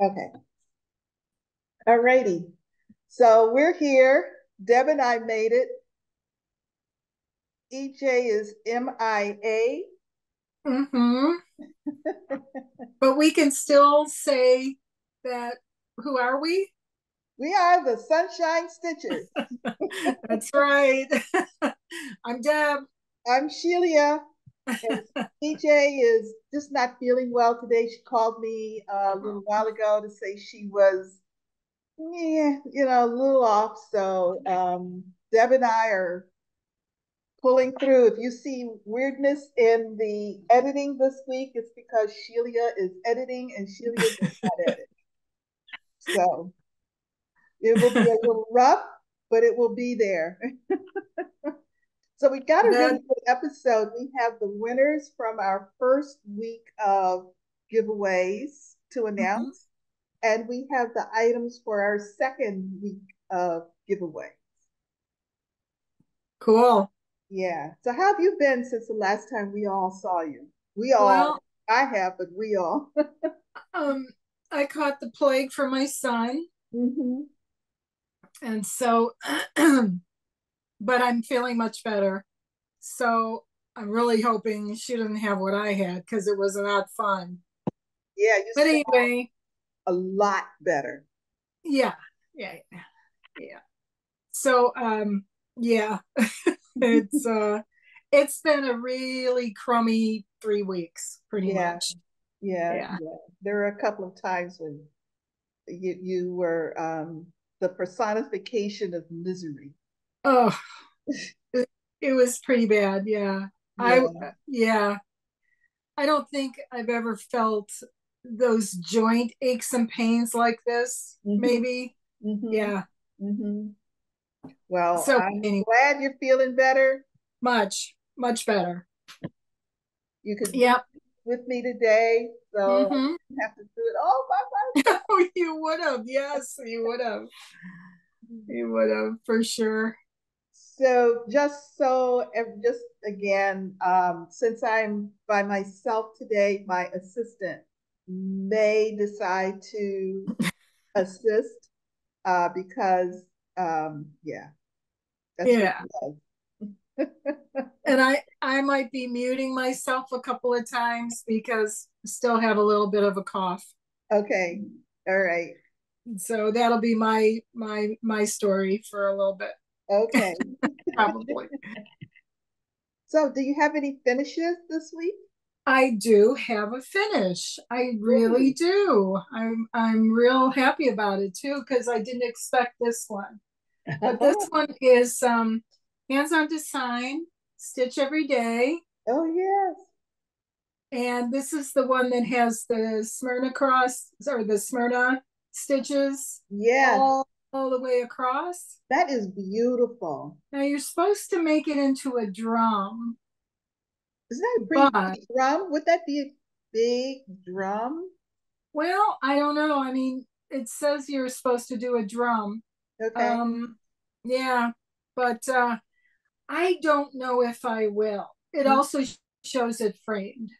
Okay. All righty. So we're here. Deb and I made it. EJ is MIA. Mm-hmm. but we can still say that who are we? We are the Sunshine Stitchers. That's right. I'm Deb. I'm Sheila. EJ is just not feeling well today. She called me uh, a little while ago to say she was, yeah, you know, a little off. So um, Deb and I are pulling through. If you see weirdness in the editing this week, it's because Sheila is editing and Sheila does not edit. So it will be a little rough, but it will be there. so we got a really good episode. We have the winners from our first week of giveaways to mm-hmm. announce, mm-hmm. and we have the items for our second week of giveaways. Cool. Yeah. So how have you been since the last time we all saw you? We all well, I have, but we all. um, I caught the plague for my son. Mm-hmm. And so but I'm feeling much better. So I'm really hoping she didn't have what I had because it was not fun. Yeah, but anyway, a lot better. Yeah, yeah, yeah. So um, yeah, it's uh it's been a really crummy three weeks pretty yeah. much yeah, yeah yeah there were a couple of times when you you were um the personification of misery oh it, was pretty bad yeah. yeah i yeah i don't think i've ever felt those joint aches and pains like this mm-hmm. maybe mm-hmm. yeah mm-hmm. Well, so I'm anyway. glad you're feeling better. Much, much better. You could yep. with me today, so mm-hmm. have to do it all by myself. would have. Yes, you would have. You would have for sure. So just so just again, um, since I'm by myself today, my assistant may decide to assist uh, because um, yeah. That's yeah. and I I might be muting myself a couple of times because I still have a little bit of a cough. Okay. All right. So that'll be my my my story for a little bit. Okay. Probably. So do you have any finishes this week? I do have a finish. I really do. I'm I'm real happy about it too because I didn't expect this one. But this one is um, hands-on design, stitch every day. Oh yes. And this is the one that has the Smyrna cross or the Smyrna stitches. Yeah. All, all the way across. That is beautiful. Now you're supposed to make it into a drum. Isn't that a pretty but, big drum? Would that be a big drum? Well, I don't know. I mean, it says you're supposed to do a drum. Okay. Um, yeah, but uh, I don't know if I will. It mm-hmm. also shows it framed.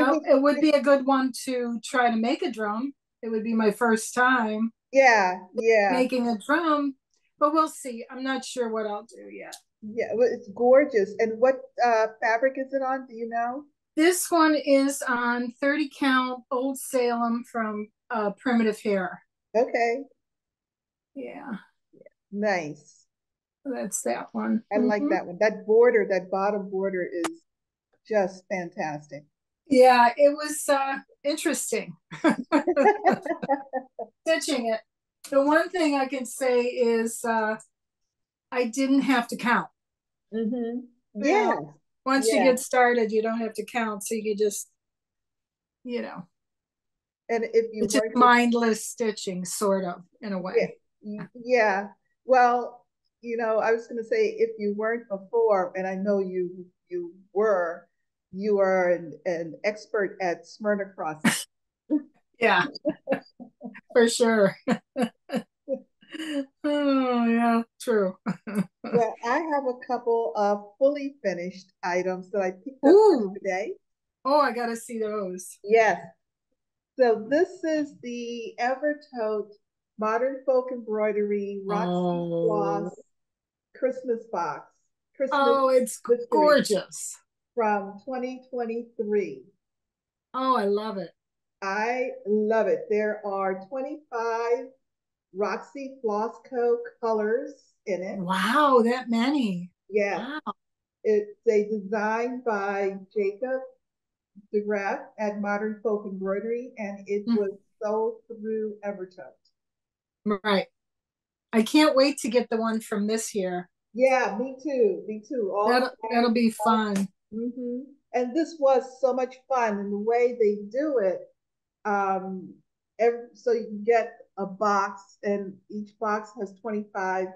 It, would, it would be a good one to try to make a drum. It would be my first time. Yeah, yeah. Making a drum, but we'll see. I'm not sure what I'll do yet. Yeah, well, it's gorgeous. And what uh, fabric is it on? Do you know? This one is on 30 count Old Salem from uh, Primitive Hare. Okay. Yeah. Nice. That's that one. I mm-hmm. like that one. That border, that bottom border is just fantastic. Yeah, it was uh, interesting stitching it. The one thing I can say is uh, I didn't have to count. Mm-hmm. Yeah. once yeah. you get started, you don't have to count, so you just, you know. And if you it's just mindless stitching, sort of, in a way. Yeah. yeah. Well, you know, I was going to say if you weren't before, and I know you you were, you are an, an expert at Smyrna crossing. yeah, for sure. oh yeah. True. well, I have a couple of fully finished items that I picked up Ooh. today. Oh, I gotta see those. Yes. So this is the Evertote Modern Folk Embroidery Roxy oh. Floss Christmas box. Christmas oh, it's gorgeous. From 2023. Oh, I love it. I love it. There are 25 Roxy Flosco colors in it. Wow, that many. Yeah. Wow. It's a design by Jacob DeGraff at Modern Folk Embroidery, and it mm-hmm. was sold through Evertote. Right. I can't wait to get the one from this year. Yeah, me too. Me too. All that'll, that'll be fun. Mm-hmm. And this was so much fun, and the way they do it, um, every, so you get a box, and each box has twenty five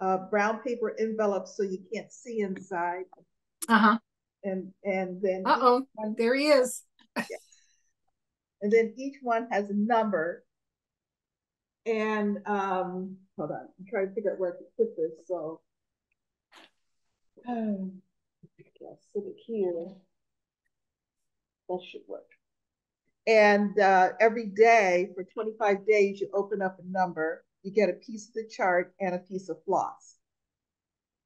uh, brown paper envelopes, so you can't see inside. Uh huh. And and then uh oh, there he is. yeah. And then each one has a number. And um, hold on, I'm trying to figure out where to put this. So um, I'll sit it here. That should work. And uh, every day for 25 days, you open up a number, you get a piece of the chart and a piece of floss.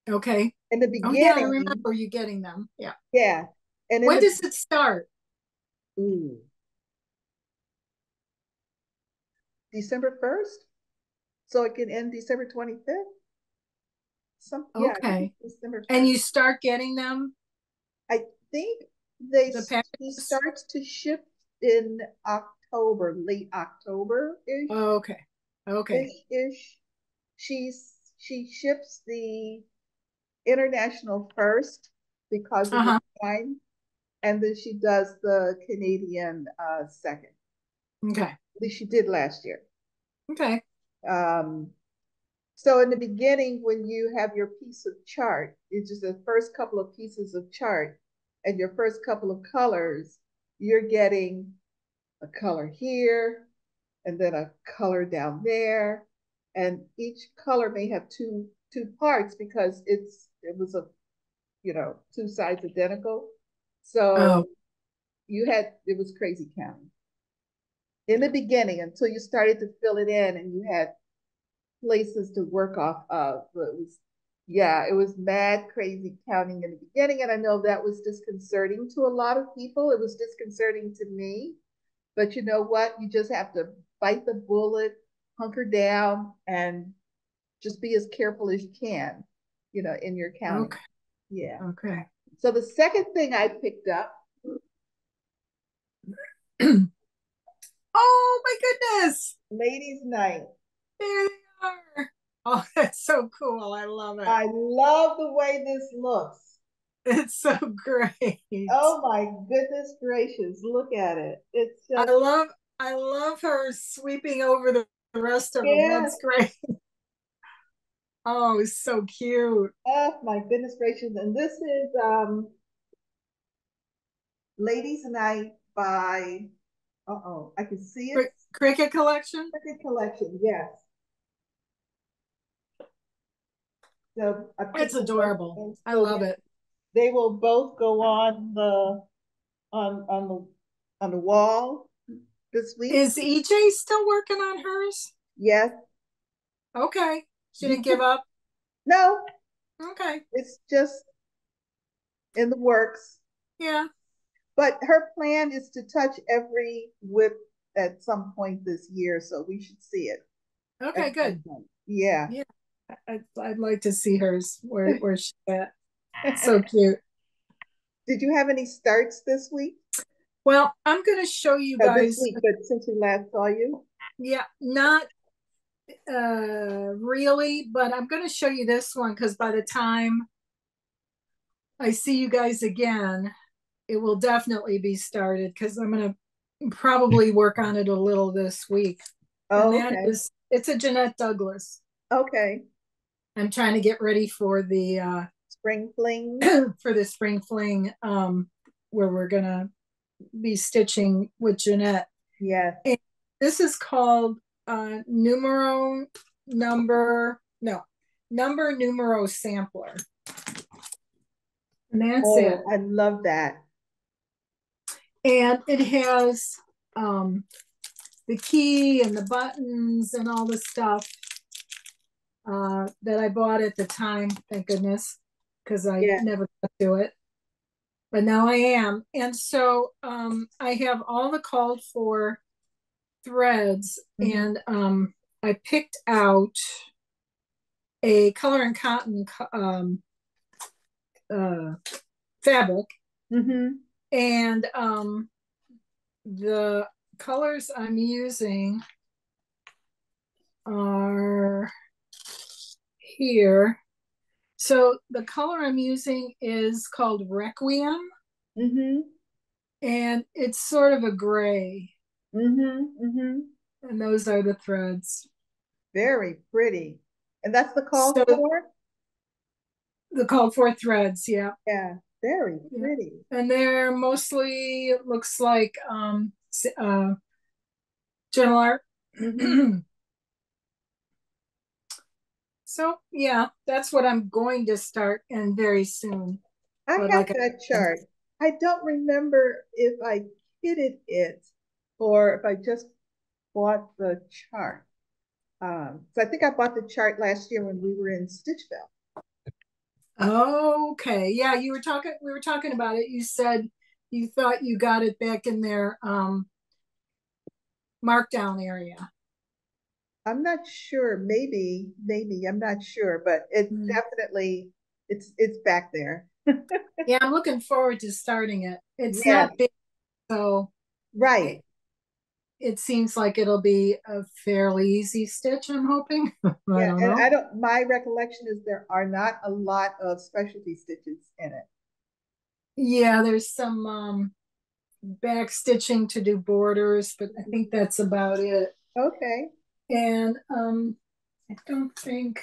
Okay. In the beginning, oh, yeah, I remember you getting them. Yeah. Yeah. And when the, does it start? Ooh. December 1st. So it can end December 25th. Some, okay. Yeah, December 1st. And you start getting them? I think they the starts to ship in October, late October ish. Oh, okay. Okay. Ish. She's she ships the international first because of uh-huh. the time, and then she does the Canadian uh, second. Okay. At least she did last year. Okay. Um, so in the beginning, when you have your piece of chart, it's just the first couple of pieces of chart and your first couple of colors, you're getting a color here and then a color down there. And each color may have two two parts because it's it was a you know two sides identical. So oh. you had it was crazy counting in the beginning until you started to fill it in and you had places to work off of. It was yeah, it was mad crazy counting in the beginning. And I know that was disconcerting to a lot of people. It was disconcerting to me. But you know what? You just have to bite the bullet, hunker down, and just be as careful as you can, you know, in your counting. Okay. Yeah. Okay. So the second thing I picked up. oh my goodness. Ladies' night. There they are. Oh, that's so cool. I love it. I love the way this looks. It's so great. Oh my goodness gracious. Look at it. It's just... I love I love her sweeping over the rest of yeah. them. That's great. Oh, it's so cute. Oh my goodness gracious. And this is um Ladies Night by uh oh, I can see it. Cricket Collection? Cricket Collection, yes. So it's adorable. I love it. They will both go on the on on the on the wall this week. Is EJ still working on hers? Yes. Okay. She didn't give up? No. Okay. It's just in the works. Yeah. But her plan is to touch every whip at some point this year, so we should see it. Okay, good. Yeah. Yeah. I'd, I'd like to see hers where where she's at. so cute. Did you have any starts this week? Well, I'm going to show you guys. Oh, this week, but since we last saw you. Yeah, not uh really, but I'm going to show you this one because by the time I see you guys again, it will definitely be started because I'm going to probably work on it a little this week. Oh, okay. is, it's a Jeanette Douglas. Okay. I'm trying to get ready for the uh, spring fling for the spring fling um, where we're gonna be stitching with Jeanette. Yeah. this is called uh, numero number no number numero sampler. And that's oh, it. I love that. And it has um, the key and the buttons and all the stuff uh, that I bought at the time, thank goodness, because I yeah. never got to it. But now I am. And so um, I have all the called for threads, mm-hmm. and um, I picked out a color and cotton um, uh, fabric. Mm-hmm. And um, the colors I'm using are here. So the color I'm using is called Requiem. Mm-hmm. And it's sort of a gray. Mm-hmm. Mm-hmm. And those are the threads. Very pretty. And that's the call so, for? The call for threads, yeah. Yeah, very pretty. Yeah. And they're mostly, it looks like um uh gentle art. So yeah, that's what I'm going to start and very soon. I but like that I, chart. I don't remember if I kitted it or if I just bought the chart. Um, so I think I bought the chart last year when we were in Stitchville. Okay. Yeah, you were talking we were talking about it. You said you thought you got it back in their um markdown area. I'm not sure. Maybe, maybe. I'm not sure, but it's mm. definitely it's it's back there. yeah, I'm looking forward to starting it. It's yeah. not big, so right it seems like it'll be a fairly easy stitch i'm hoping I yeah and i don't my recollection is there are not a lot of specialty stitches in it yeah there's some um back stitching to do borders but i think that's about it okay and um i don't think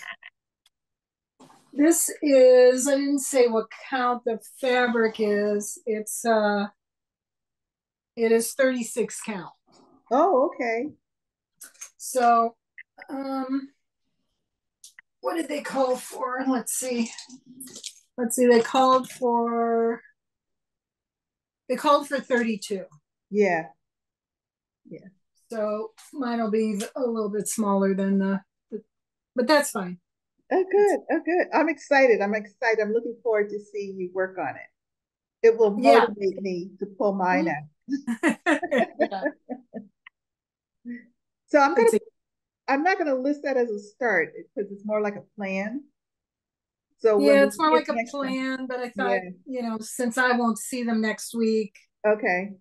this is i didn't say what count the fabric is it's uh it is 36 count Oh, okay. So, um, what did they call for? Let's see. Let's see. They called for. They called for thirty-two. Yeah. Yeah. So mine will be a little bit smaller than the, the but that's fine. Oh, good. Oh, good. I'm excited. I'm excited. I'm looking forward to seeing you work on it. It will motivate yeah. me to pull mine mm-hmm. out. So I'm gonna I'm not gonna list that as a start because it's more like a plan. So yeah, it's more like a plan, time, but I thought, yeah. you know, since I won't see them next week. Okay.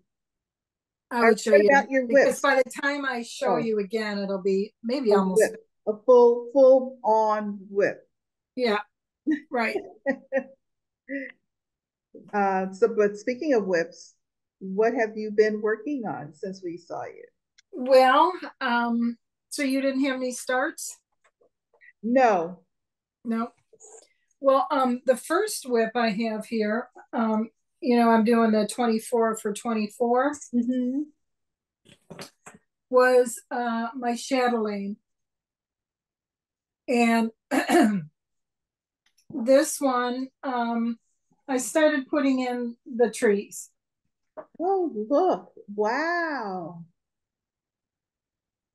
I would show you about your. Because by the time I show oh. you again, it'll be maybe a almost whip. a full full on whip. Yeah. Right. uh so but speaking of whips, what have you been working on since we saw you? Well, um, so you didn't have any starts? No. No. Well, um, the first whip I have here, um, you know, I'm doing the 24 for 24, mm-hmm. was uh, my chatelaine. And this one, um, I started putting in the trees. Oh, look. Wow.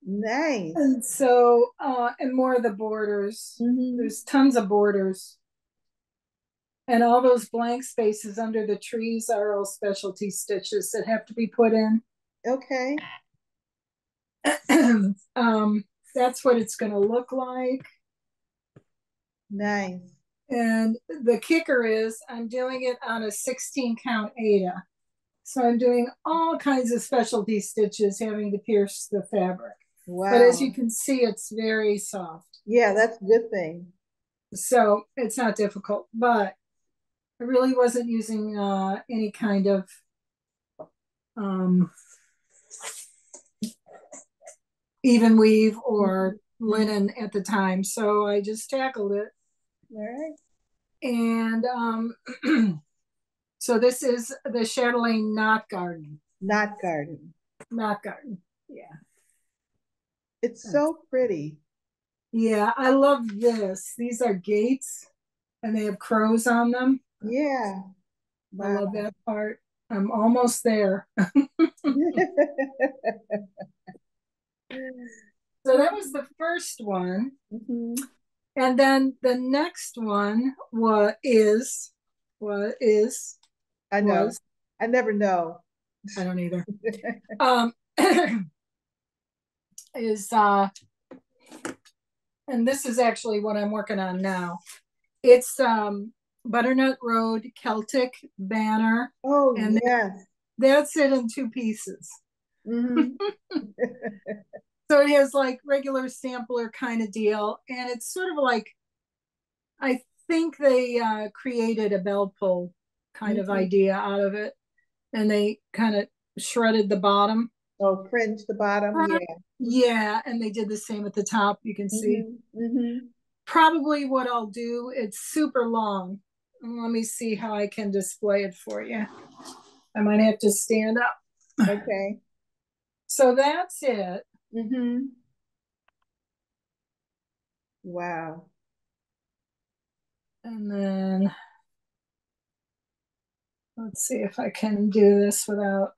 Nice. And so, uh, and more of the borders. Mm-hmm. There's tons of borders. And all those blank spaces under the trees are all specialty stitches that have to be put in. Okay. um, that's what it's going to look like. Nice. And the kicker is I'm doing it on a 16 count Aida. So I'm doing all kinds of specialty stitches having to pierce the fabric. Wow. But as you can see, it's very soft. Yeah, that's a good thing. So it's not difficult, but I really wasn't using uh, any kind of um, even weave or linen at the time. So I just tackled it. All right. And um, so this is the Chatelaine Knot Garden. Knot Garden. Knot Garden. Yeah. It's so pretty. Yeah, I love this. These are gates and they have crows on them. Yeah. Wow. I love that part. I'm almost there. so that was the first one. Mm-hmm. And then the next one was is what is I know. Was, I never know. I don't either. um is uh and this is actually what I'm working on now. It's um Butternut Road Celtic banner. Oh, and yes. That's it in two pieces. Mm-hmm. so it has like regular sampler kind of deal. And it's sort of like, I think they uh, created a bell pull kind mm-hmm. of idea out of it. And they kind of shredded the bottom. Oh, fringe the bottom. Uh, yeah. Yeah. And they did the same at the top. You can see. Mm-hmm. mm-hmm. Probably what I'll do, it's super long. Let me see how I can display it for you. I might have to stand up. Okay. So that's it. Mm-hmm. Wow. And then let's see if I can do this without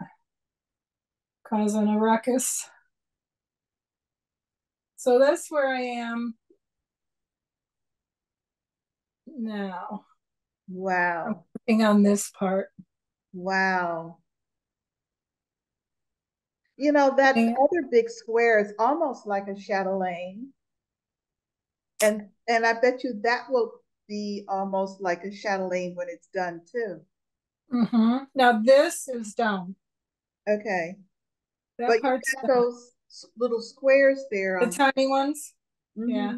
causing a ruckus. So that's where I am now. Wow. I'm working on this part. Wow. You know, that yeah. other big square is almost like a chatelaine. And and I bet you that will be almost like a chatelaine when it's done too. Mm-hmm. Now this is done. Okay. That but part's you got those little squares there. The tiny ones. Mm-hmm. Yeah.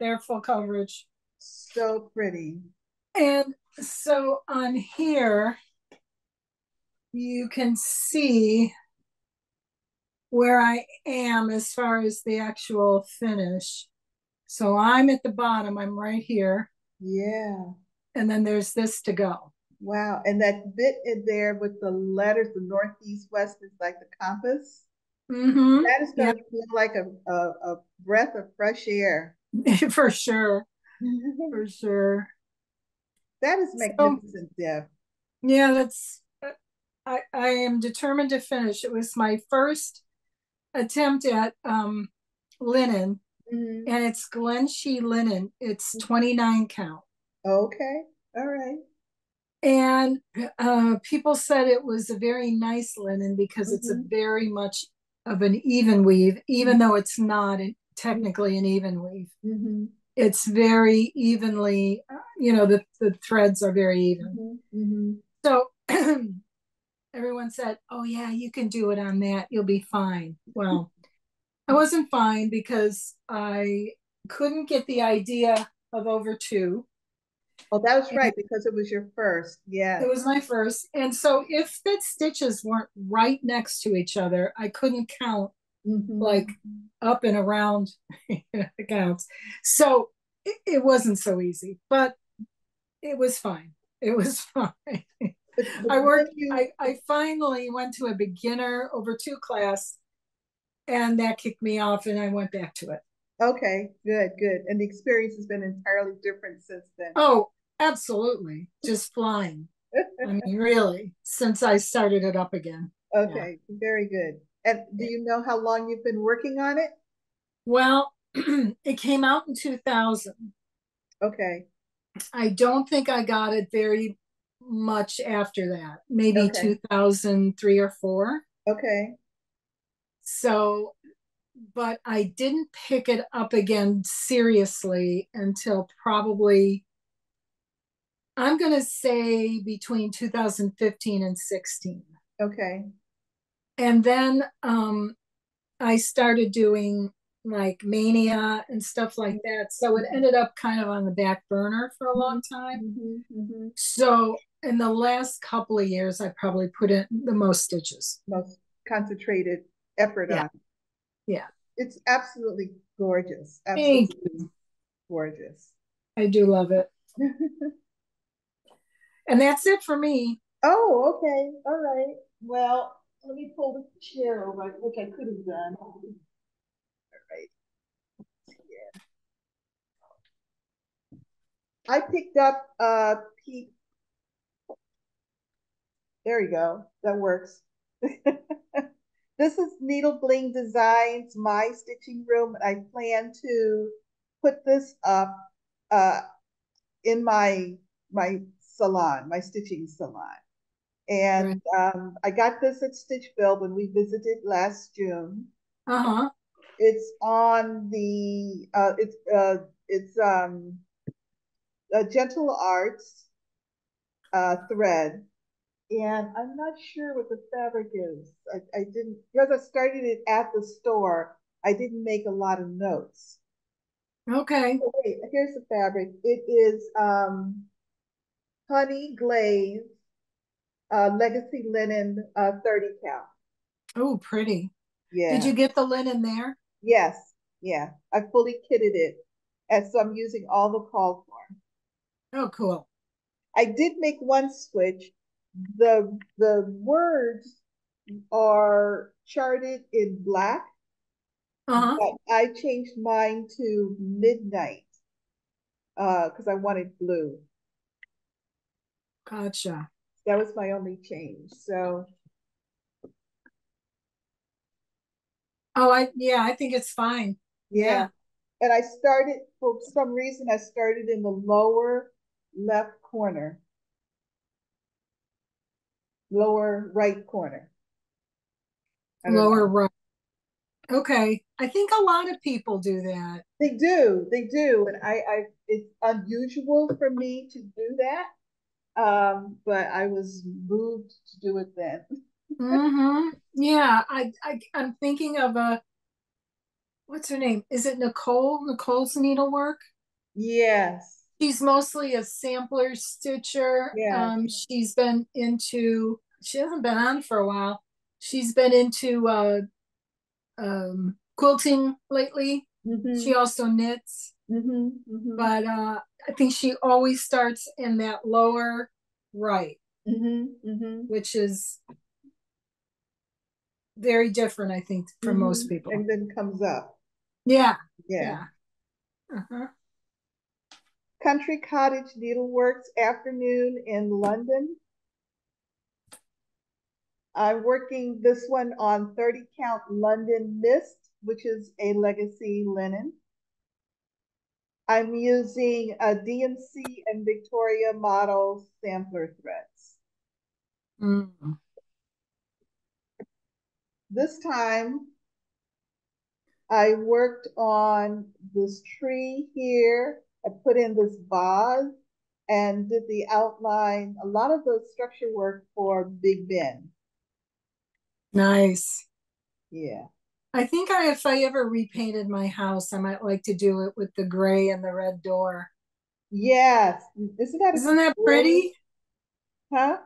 They're full coverage. So pretty. And so on here, you can see where I am as far as the actual finish. So I'm at the bottom, I'm right here. Yeah. And then there's this to go. Wow. And that bit in there with the letters, the northeast, west is like the compass. Mm-hmm. That is going to feel like a, a, a breath of fresh air. For sure. For sure. That is magnificent, so, Deb. Yeah, that's. I I am determined to finish. It was my first attempt at um, linen, mm-hmm. and it's Givenchy linen. It's mm-hmm. twenty nine count. Okay, all right. And uh, people said it was a very nice linen because mm-hmm. it's a mm-hmm. very much of an even weave, even mm-hmm. though it's not technically an even weave. It's very evenly you know the, the threads are very even mm-hmm. Mm-hmm. so everyone said oh yeah you can do it on that you'll be fine well i wasn't fine because i couldn't get the idea of over two. two Oh, that was right because it was your first. Yeah. It was my first. And so if the stitches weren't right next to each other, I couldn't count mm-hmm. like up and around the counts. So it, it, wasn't so easy, but it was fine. It was fine. I worked. I, I finally went to a beginner over two class and that kicked me off and I went back to it. Okay, good, good. And the experience has been entirely different since then. Oh, absolutely. Just flying. I mean, really, since I started it up again. Okay, yeah. very good. And do you know how long you've been working on it? Well, it came out in 2000. Okay. I don't think I got it very much after that, maybe okay. 2003 or four. Okay. So, but I didn't pick it up again seriously until probably, I'm going to say between 2015 and 16. Okay and then um, I started doing like mania and stuff like that. So it ended up kind of on the back burner for a long time. Mm-hmm, mm-hmm. So in the last couple of years, I probably put in the most stitches, most concentrated effort yeah. on. Yeah, it's absolutely gorgeous. Absolutely gorgeous. I do love it. and that's it for me. Oh, okay. All right. Well, let me pull the chair over, which I could have done. All right. Yeah. I picked up uh Pete There you go. That works. this is Needlebling Designs, my stitching room. I plan to put this up uh, in my my salon, my stitching salon. And um, I got this at Stitchville when we visited last June. Uh-huh. It's on the uh it's uh it's um a gentle arts uh thread. And I'm not sure what the fabric is. I, I didn't because I started it at the store, I didn't make a lot of notes. Okay. So wait, here's the fabric. It is um honey glaze uh legacy linen uh 30 count. Oh, pretty. Yeah. Did you get the linen there? Yes. Yeah. I fully kitted it. And so I'm using all the call for. Oh, cool. I did make one switch. The the words are charted in black. Uh-huh. But I changed mine to midnight uh because I wanted blue. Gotcha. That was my only change. So Oh, I yeah, I think it's fine. Yeah. yeah. And I started for some reason I started in the lower left corner. Lower right corner. Lower know. right. Okay. I think a lot of people do that. They do. They do. And I, I it's unusual for me to do that. Um, but I was moved to do it then. mm-hmm. Yeah, I, I I'm thinking of a what's her name? Is it Nicole? Nicole's needlework? Yes. She's mostly a sampler stitcher. Yeah. Um, she's been into she hasn't been on for a while. She's been into uh um quilting lately. Mm-hmm. She also knits. Mm-hmm. Mm-hmm. But uh I think she always starts in that lower right. Mm-hmm. Mm-hmm. Which is very different, I think, for mm-hmm. most people. And then comes up. Yeah. Yeah. yeah. Uh-huh. Country Cottage Needleworks afternoon in London. I'm working this one on 30 count London Mist, which is a legacy linen. I'm using a DMC and Victoria model sampler threads. Mm this time I worked on this tree here. I put in this vase and did the outline, a lot of the structure work for Big Ben. Nice. Yeah. I think I, if I ever repainted my house, I might like to do it with the gray and the red door. Yes. Isn't that Isn't that pretty? Huh?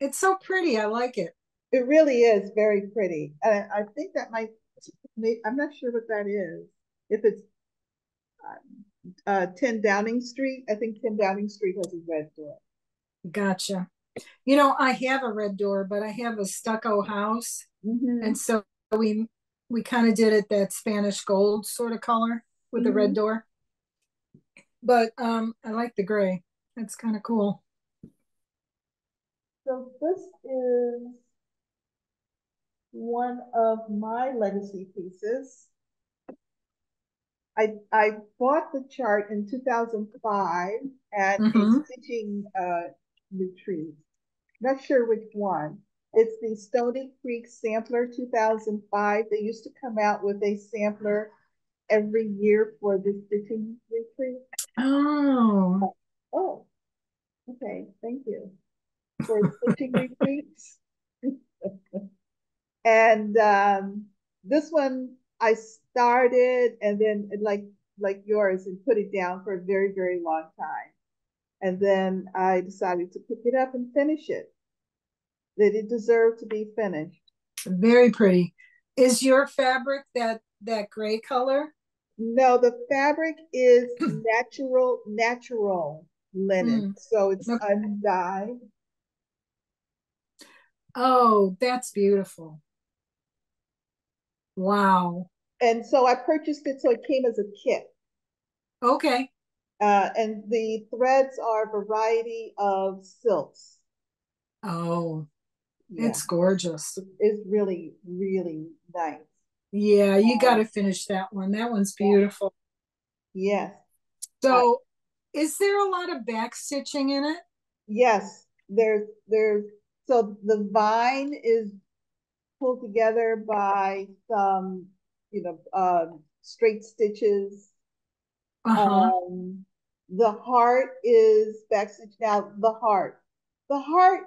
It's so pretty. I like it. It really is very pretty. And I think that might, I'm not sure what that is. If it's uh, uh, 10 Downing Street, I think 10 Downing Street has a red door. Gotcha. You know, I have a red door, but I have a stucco house. Mm-hmm. And so we we kind of did it that Spanish gold sort of color with mm-hmm. the red mm-hmm. door. But um I like the gray. That's kind of cool. So this is one of my legacy pieces. I, I bought the chart in 2005 at mm-hmm. a stitching uh, retreat. Not sure which one. It's the Stoney Creek Sampler 2005. They used to come out with a sampler every year for the stitching retreat. Oh. Oh, okay. Thank you. For stitching retreats. And um, this one I started and then like like yours and put it down for a very, very long time. And then I decided to pick it up and finish it. That it deserved to be finished. Very pretty. Is your fabric that that gray color? No, the fabric is natural, natural linen. Mm. So it's okay. undyed. Oh, that's beautiful. Wow. And so I purchased it so it came as a kit. Okay. Uh, and the threads are a variety of silks. Oh. Yeah. It's gorgeous. It's really, really nice. Yeah, you um, got to finish that one. That one's beautiful. Yes. So, uh, is there a lot of back stitching in it? Yes, there's there's so the vine is pulled together by some, you know, uh, straight stitches. Uh-huh. Um, the heart is back stitch. Now the heart, the heart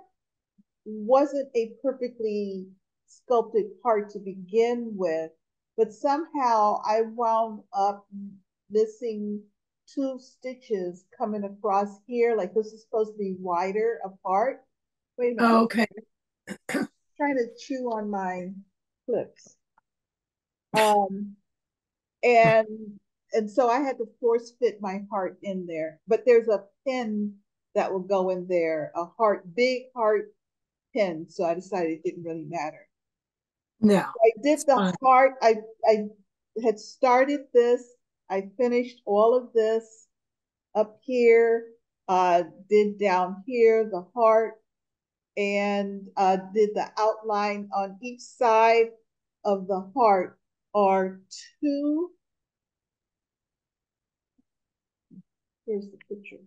wasn't a perfectly sculpted part to begin with, but somehow I wound up missing two stitches coming across here. Like this is supposed to be wider apart. Wait a minute. Oh, okay. trying to chew on my clips. Um, and and so I had to force fit my heart in there. But there's a pin that will go in there, a heart, big heart pin. So I decided it didn't really matter. No. I did the fine. heart. I I had started this. I finished all of this up here, uh, did down here, the heart, and uh, did the outline on each side of the heart are two. Here's the picture.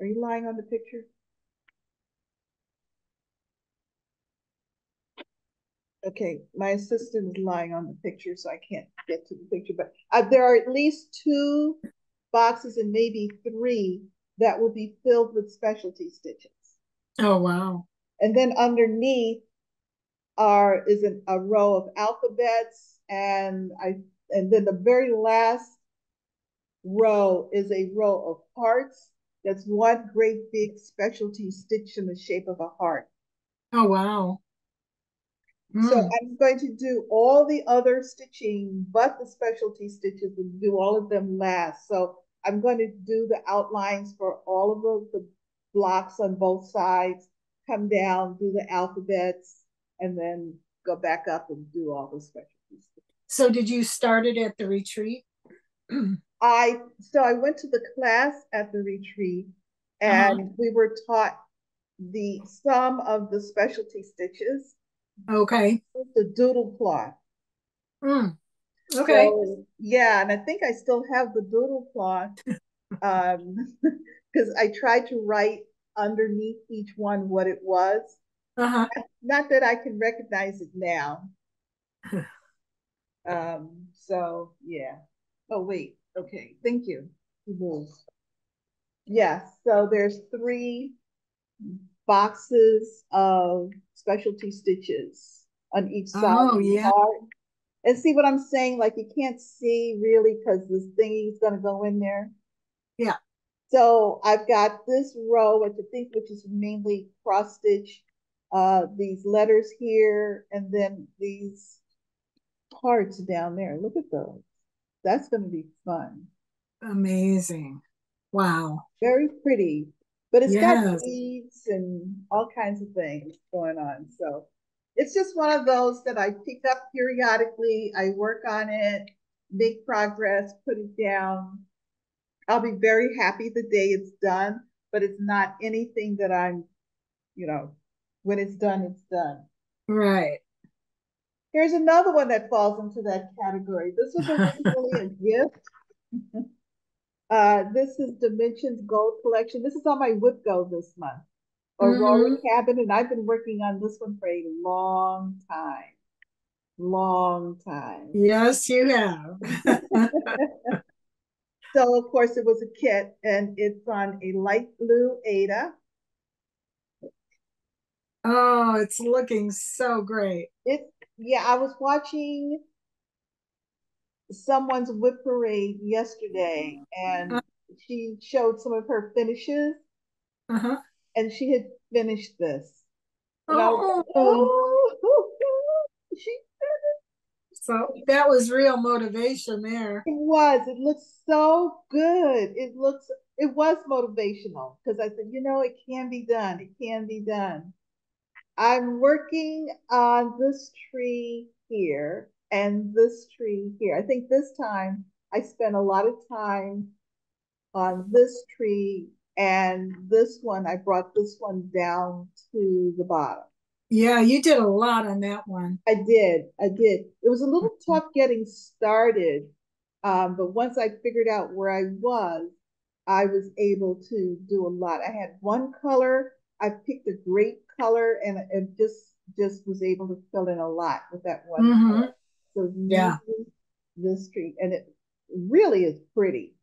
Are you lying on the picture? Okay, my assistant is lying on the picture, so I can't get to the picture. But uh, there are at least two boxes and maybe three that will be filled with specialty stitches. Oh, wow. And then underneath are is an, a row of alphabets, and I and then the very last row is a row of hearts. That's one great big specialty stitch in the shape of a heart. Oh wow. Mm. So I'm going to do all the other stitching but the specialty stitches and do all of them last. So I'm going to do the outlines for all of the, the blocks on both sides come down, do the alphabets, and then go back up and do all the specialty stitches. So did you start it at the retreat? I so I went to the class at the retreat and uh-huh. we were taught the some of the specialty stitches. Okay. The doodle cloth. Mm. Okay. So, yeah, and I think I still have the doodle cloth um because I tried to write underneath each one what it was. Uh-huh. Not that I can recognize it now. um, so yeah. Oh wait, okay, thank you. Yes, so there's three boxes of specialty stitches on each side. Oh yeah. And see what I'm saying? Like you can't see really because this thingy's gonna go in there. Yeah. So I've got this row, which I think which is mainly cross stitch, uh, these letters here, and then these parts down there. Look at those. That's going to be fun. Amazing. Wow. Very pretty. But it's yes. got beads and all kinds of things going on. So it's just one of those that I pick up periodically. I work on it, make progress, put it down, I'll be very happy the day it's done, but it's not anything that I'm, you know, when it's done, it's done. Right. Here's another one that falls into that category. This was originally a gift. Uh, this is Dimensions Gold Collection. This is on my whip Go this month. Aurora mm-hmm. Cabin, and I've been working on this one for a long time. Long time. Yes, you have. So of course it was a kit and it's on a light blue Aida. Oh, it's looking so great. It yeah, I was watching someone's whip parade yesterday and uh, she showed some of her finishes. Uh-huh. And she had finished this. Oh, was, oh, she so that was real motivation there. It was. It looks so good. It looks it was motivational because I said, you know, it can be done. It can be done. I'm working on this tree here and this tree here. I think this time I spent a lot of time on this tree and this one, I brought this one down to the bottom. Yeah, you did a lot on that one. I did. I did. It was a little tough getting started. Um, but once I figured out where I was, I was able to do a lot. I had one color. I picked a great color and, and just just was able to fill in a lot with that one mm-hmm. So yeah, this tree and it really is pretty.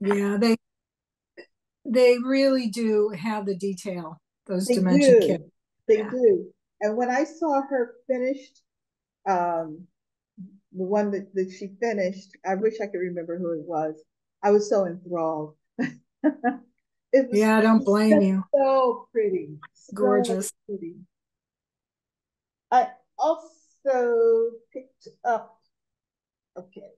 Yeah, they they really do have the detail. Those they dementia do. kits. They yeah. do. And when I saw her finished, um, the one that, that she finished, I wish I could remember who it was. I was so enthralled. yeah, I don't blame you. So pretty. Gorgeous. Pretty. I also picked up, okay.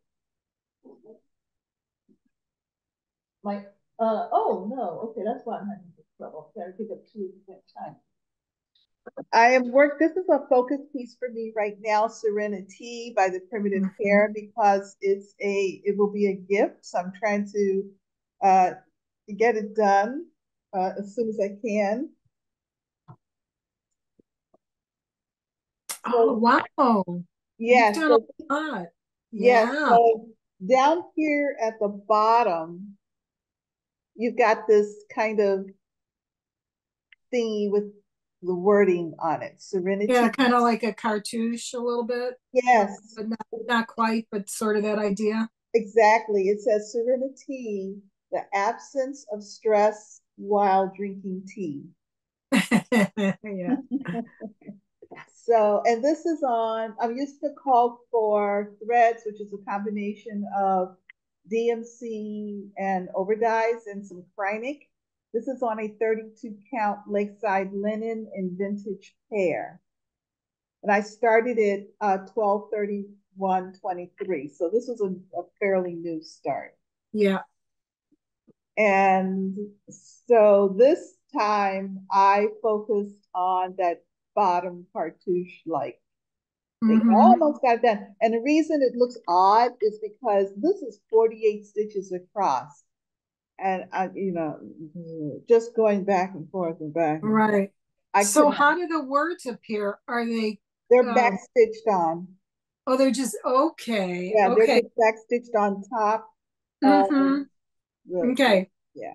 My, uh, oh no, okay, that's why I'm having this trouble. I gotta pick up two at the same time. I am work. This is a focus piece for me right now, SereniTea by the Primitive mm-hmm. Hare, because it's a it will be a gift. So I'm trying to uh, get it done uh, as soon as I can. Oh wow! Yeah. So, yeah. yeah. So down here at the bottom, you've got this kind of thingy with the wording on it. Serenity. Yeah, kind of like a cartouche a little bit. Yes. But not, not quite, but sort of that idea. Exactly. It says serenity, the absence of stress while drinking tea. yeah. so, and this is on, I'm using to call for threads, which is a combination of DMC and overdyes and some Kreinik. This is on a 32 count Lakeside linen and vintage pair. And I started it uh, 1231 23. So this was a, a fairly new start. Yeah. And so this time I focused on that bottom cartouche like they mm-hmm. almost got done. And the reason it looks odd is because this is 48 stitches across and I, you know, just going back and forth and back. And right. Forth. So how do the words appear? Are they? They're uh, back stitched on. Oh, they're just okay. Yeah, okay. they're just back stitched on top. Mm-hmm. The, okay. Yeah.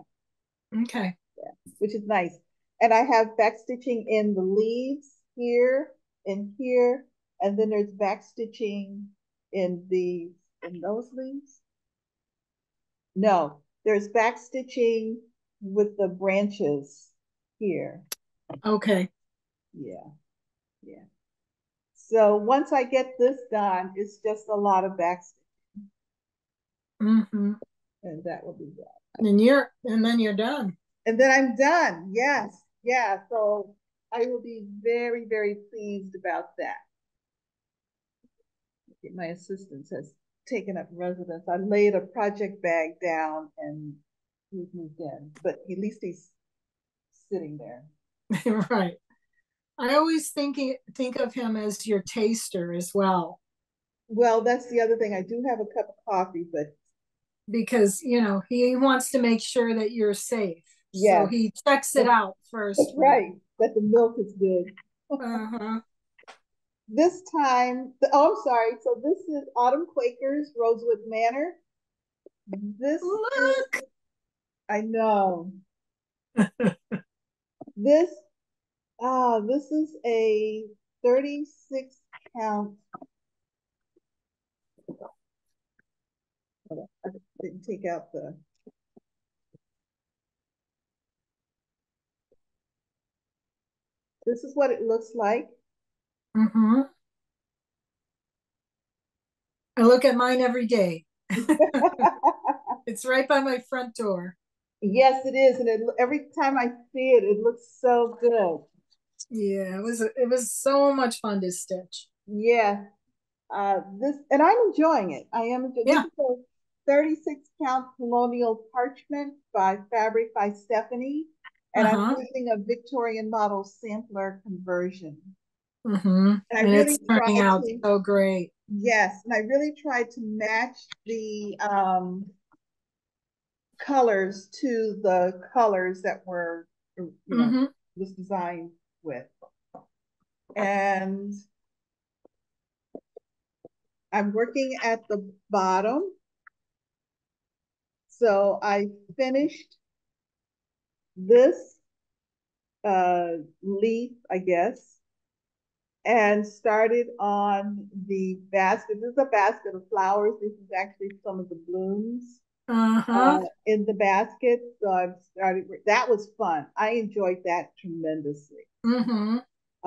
Okay. Yeah, which is nice. And I have back stitching in the leaves here and here, and then there's back stitching in the in those leaves. No, there's back stitching with the branches here. Okay. Yeah. Yeah. So once I get this done, it's just a lot of back stitching. Mm-hmm. And that will be done. And you're and then you're done. And then I'm done. Yes. Yeah. So I will be very, very pleased about that. My assistant has taken up residence. I laid a project bag down and he's moved in, but at least he's sitting there. right. I always think think of him as your taster as well. Well, that's the other thing. I do have a cup of coffee, but because you know he wants to make sure that you're safe. Yeah. So he checks it out first. That's right. That the milk is good. uh-huh this time, oh, I'm sorry. So this is Autumn Quakers, Rosewood Manor. This look. Is, I know. this, uh, this is a 36 count. I didn't take out the. This is what it looks like. Mm-hmm. I look at mine every day. it's right by my front door. Yes, it is, and it, every time I see it, it looks so good. Yeah, it was it was so much fun to stitch. Yeah, uh, this and I'm enjoying it. I am enjoying. Yeah. This is a 36 count colonial parchment by Fabric by Stephanie, and uh-huh. I'm using a Victorian Motto Sampler conversion. Mm-hmm. And, and really it's turning out to, so great. Yes, and I really tried to match the um, colors to the colors that were you know, mm-hmm. was designed with. And I'm working at the bottom. So I finished this uh, leaf, I guess, and started on the basket. This is a basket of flowers. This is actually some of the blooms uh-huh. uh, in the basket. So I've started. That was fun. I enjoyed that tremendously. Mm-hmm.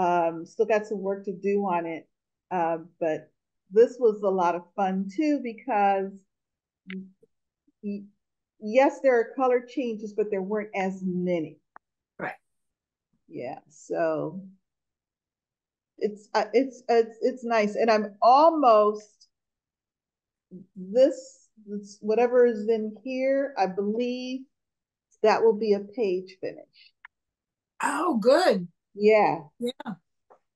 Um, still got some work to do on it, uh, but this was a lot of fun too because yes, there are color changes, but there weren't as many. Right. Yeah. So it's uh, it's it's it's nice, and I'm almost this, this whatever is in here. I believe that will be a page finish. Oh, good. Yeah. Yeah.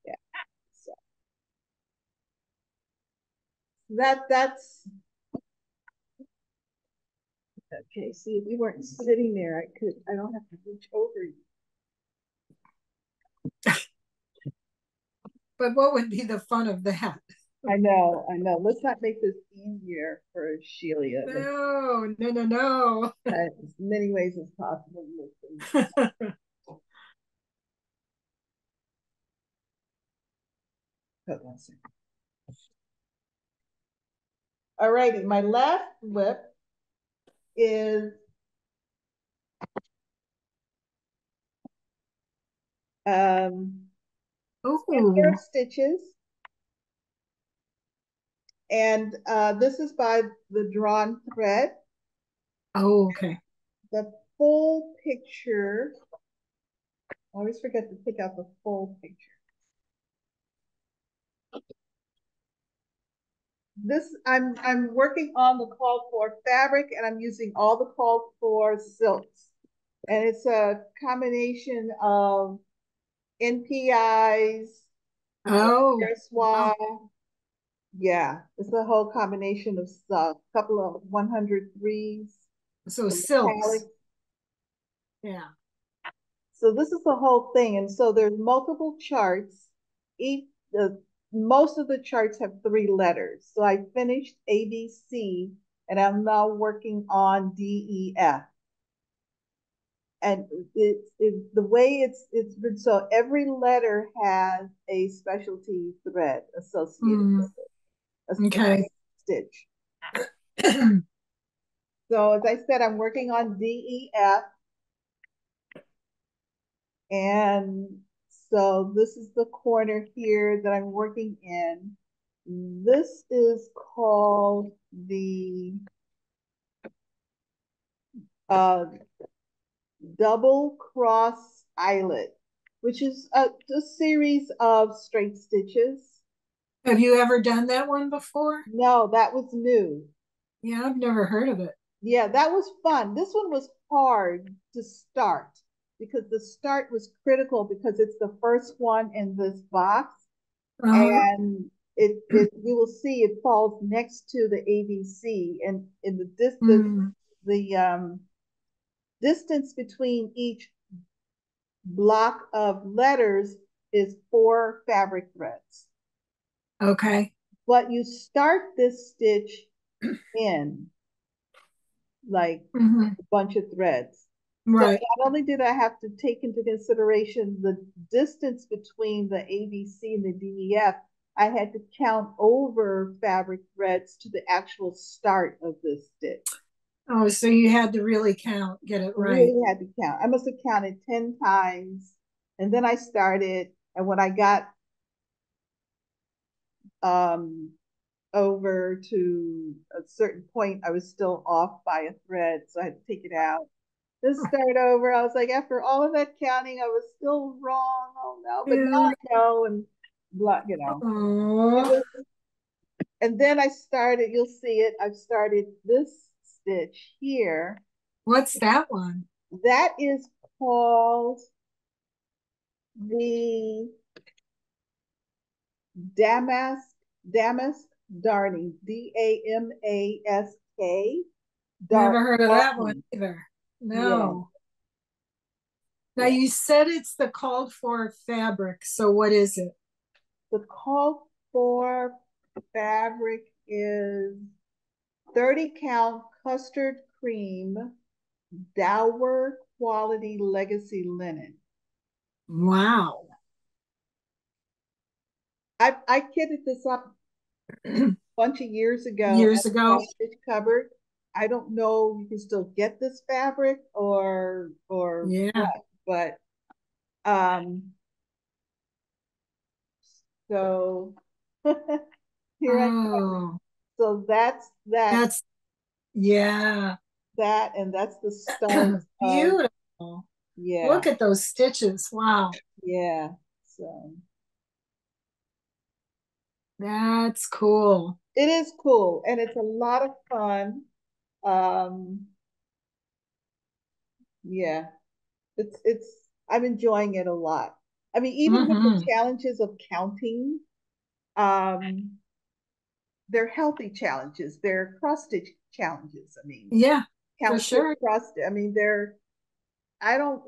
Yeah. So that that's okay. See, if we weren't sitting there, I could. I don't have to reach over you. But what would be the fun of that? I know, I know. Let's not make this easier for Sheila. No, no, no, no. As many ways as possible. All righty, my last lip is um Ooh. stitches. And uh, this is by the Drawn Thread. Oh, okay. The full picture, I always forget to pick out the full picture. This, I'm, I'm working on the called for fabric and I'm using all the called for silks. And it's a combination of NPIs. Oh. Swab. Oh. Yeah, it's a whole combination of stuff. A couple of 103s. So silks. Yeah. So this is the whole thing. And so there's multiple charts. Each the most of the charts have three letters. So I finished ABC and I'm now working on DEF and it's it, the way it's it's been so every letter has a specialty thread associated mm. with it. okay. Stitch. so as I said, I'm working on DEF. And so this is the corner here that I'm working in. This is called the uh, double cross eyelet, which is a, a series of straight stitches. Have you ever done that one before? No, that was new. Yeah, I've never heard of it. Yeah, that was fun. This one was hard to start because the start was critical because it's the first one in this box. Uh-huh. And it, it you will see it falls next to the ABC and in the distance mm. the um distance between each block of letters is four fabric threads. Okay. But you start this stitch in like mm-hmm. a bunch of threads. Right. So not only did I have to take into consideration the distance between the ABC and the DEF, I had to count over fabric threads to the actual start of this stitch. Oh, so you had to really count, get it right. Really had to count. I must have counted 10 times. And then I started, and when I got um over to a certain point, I was still off by a thread, so I had to take it out. Then start over. I was like, after all of that counting, I was still wrong. Oh no, but now I know, and blah, you know. And then I started. You'll see it. I've started this stitch here. What's that one? That is called the damask damask darning D A M A S K. Never heard of that one either. No. Yeah. Now you said it's the called for fabric. So what is it? the call for fabric is 30 count custard cream dower quality legacy linen. Wow. I I kitted this up a bunch of years ago. Years ago. Cupboard. I don't know you can still get this fabric or or yeah, what, but um so here oh. So that's that. That's yeah. That and that's the start. Beautiful. Of, yeah. Look at those stitches. Wow. Yeah. So that's cool. It is cool and it's a lot of fun. Um yeah. It's it's I'm enjoying it a lot. I mean, even mm-hmm. with the mm-hmm. challenges of counting, um, they're healthy challenges. They're cross stitch challenges. I mean, yeah, for sure. Cross. I mean, they're. I don't.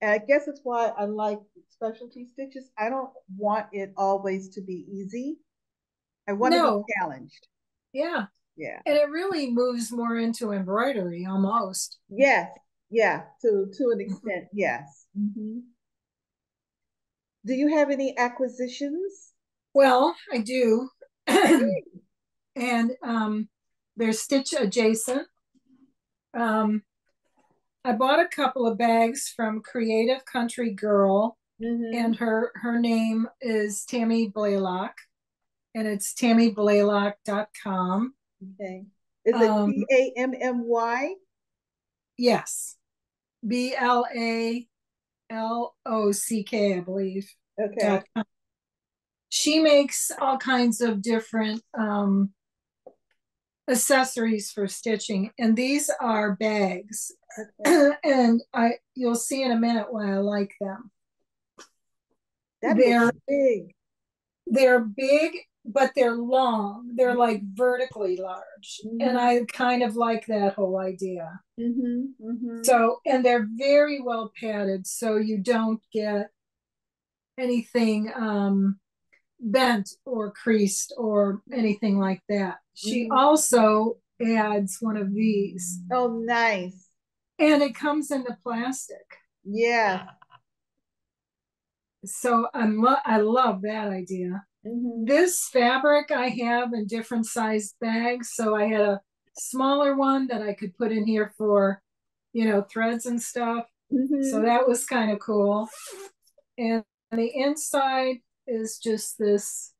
And I guess it's why I like specialty stitches. I don't want it always to be easy. I want no. to be challenged. Yeah. Yeah. And it really moves more into embroidery almost. Yes. Yeah. To to an extent, yes. Mm-hmm. Do you have any acquisitions? Well, I do. and um, they're stitch adjacent. Um, I bought a couple of bags from Creative Country Girl, mm-hmm. and her her name is Tammy Blalock, and it's tammyblalock.com. Okay. Is it um, B A M M Y? Yes. B L A L O C K, I believe. Okay she makes all kinds of different um, accessories for stitching, and these are bags. Okay. and I you'll see in a minute why I like them. That they're big. They're big, but they're long. They're like vertically large, mm-hmm. and I kind of like that whole idea. Mm-hmm. Mm-hmm. So, and they're very well padded, so you don't get anything um, bent or creased or anything like that. She mm-hmm. also adds one of these. Oh, nice. And it comes in the plastic. Yeah. So I'm lo- I love that idea. Mm-hmm. This fabric I have in different sized bags. So I had a smaller one that I could put in here for, you know, threads and stuff. Mm-hmm. So that was kind of cool. And the inside is just this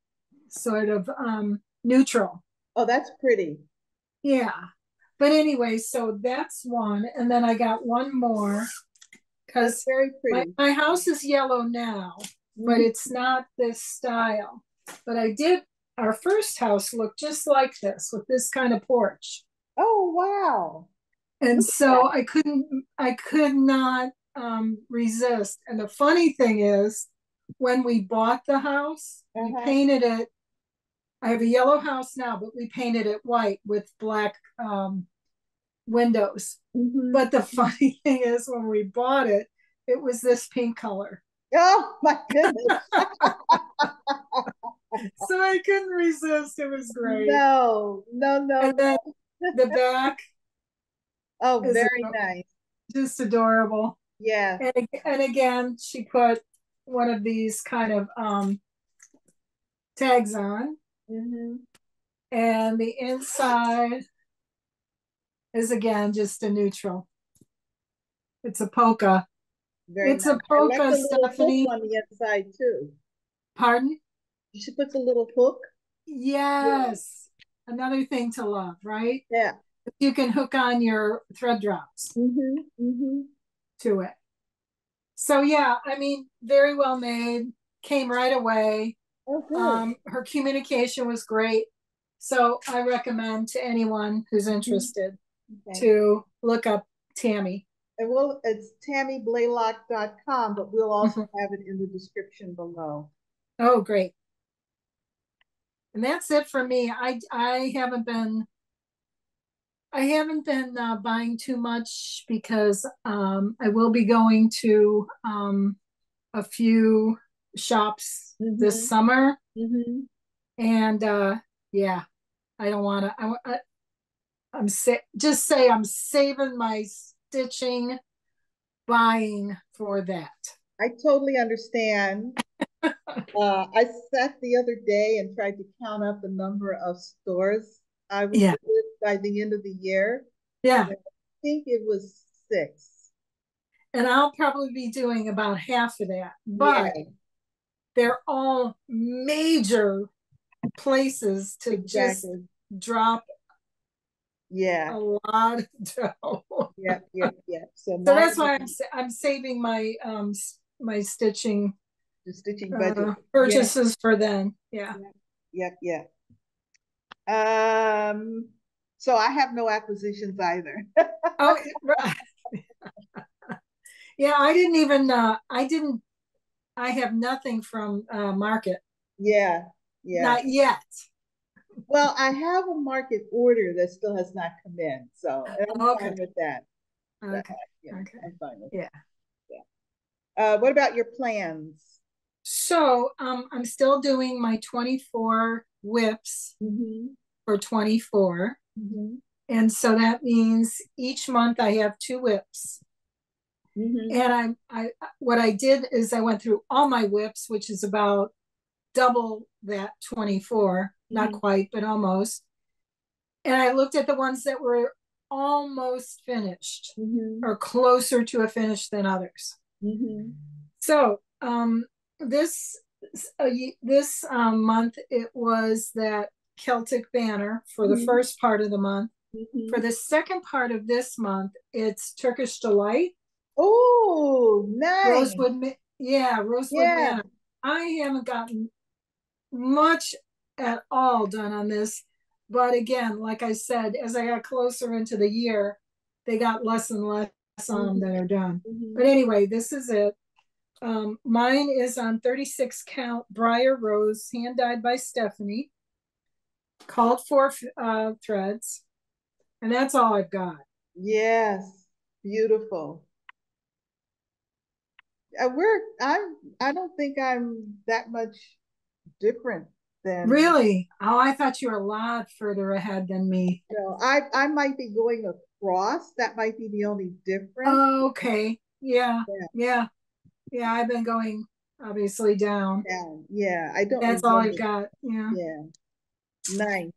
sort of um, neutral. Oh, that's pretty. Yeah. But anyway, so that's one. And then I got one more because very pretty. My, my, house is yellow now, mm-hmm. but it's not this style. But I did, our first house looked just like this with this kind of porch. Oh, wow. And so I couldn't, I could not um, resist. And the funny thing is, when we bought the house, uh-huh. we painted it. I have a yellow house now, but we painted it white with black um, windows. Mm-hmm. But the funny thing is, when we bought it, it was this pink color. Oh my goodness. so I couldn't resist. It was great. No, no, no. And then the back. Oh, very adorable. nice. Just adorable. Yeah. And, and again, she put one of these kind of um, tags on. Mm-hmm. And the inside is again just a neutral. It's a polka. Very it's nice. a polka, Stephanie. on the inside too. Pardon? She puts a little hook. Yes. Yeah. Another thing to love, right? Yeah. You can hook on your thread drops mm-hmm. Mm-hmm. to it. So yeah, I mean, very well made. Came right away. Oh, um, her communication was great. So I recommend to anyone who's mm-hmm. interested okay. to look up Tammy. And we'll, it's tammyblalock.com, but we'll also mm-hmm. have it in the description below. Oh, great. And that's it for me. I I haven't been I haven't been uh, buying too much because um, I will be going to um, a few shops mm-hmm. this summer. Mm-hmm. And uh, yeah, I don't want to. I, I, I'm sa- just say I'm saving my stitching buying for that. I totally understand. Uh, I sat the other day and tried to count up the number of stores I was yeah. by the end of the year. Yeah. I think it was six. And I'll probably be doing about half of that. But yeah. they're all major places to exactly. just drop yeah a lot of dough yeah yeah yeah so, so that's why i'm i'm saving my um my stitching the stitching budget uh, purchases yeah. for them. yeah yep yeah, yeah um so i have no acquisitions either oh right. yeah i didn't even uh i didn't i have nothing from uh market yeah yeah not yet well, I have a market order that still has not come in, so I'm okay. fine with that. Okay. yeah, okay. I'm fine with yeah. That. Yeah. Uh, what about your plans? So um, I'm still doing my 24 WIPs mm-hmm. for 24. Mm-hmm. And so that means each month I have two WIPs. Mm-hmm. And I, I, what I did is I went through all my WIPs, which is about double that 24 not mm-hmm. quite, but almost. And I looked at the ones that were almost finished mm-hmm. or closer to a finish than others. Mm-hmm. So um, this uh, this um, month it was that Celtic banner for the mm-hmm. first part of the month. Mm-hmm. For the second part of this month, it's Turkish delight. Oh, nice. Rosewood, yeah, Rosewood yeah. Manor. I haven't gotten much at all done on this. But again, like I said, as I got closer into the year, they got less and less on them that are done. Mm-hmm. But anyway, this is it. Um, mine is on 36 count Briar Rose, hand dyed by Stephanie, called for uh, threads. And that's all I've got. Yes, beautiful. Uh, we're I'm I don't think I'm that much different than really. Oh, I thought you were a lot further ahead than me. No, I I might be going across. That might be the only difference. Oh, okay. Yeah. Yeah. Yeah. Yeah. I've been going obviously down. Down. Yeah. I don't. That's all I've got. Yeah. Yeah. Nice.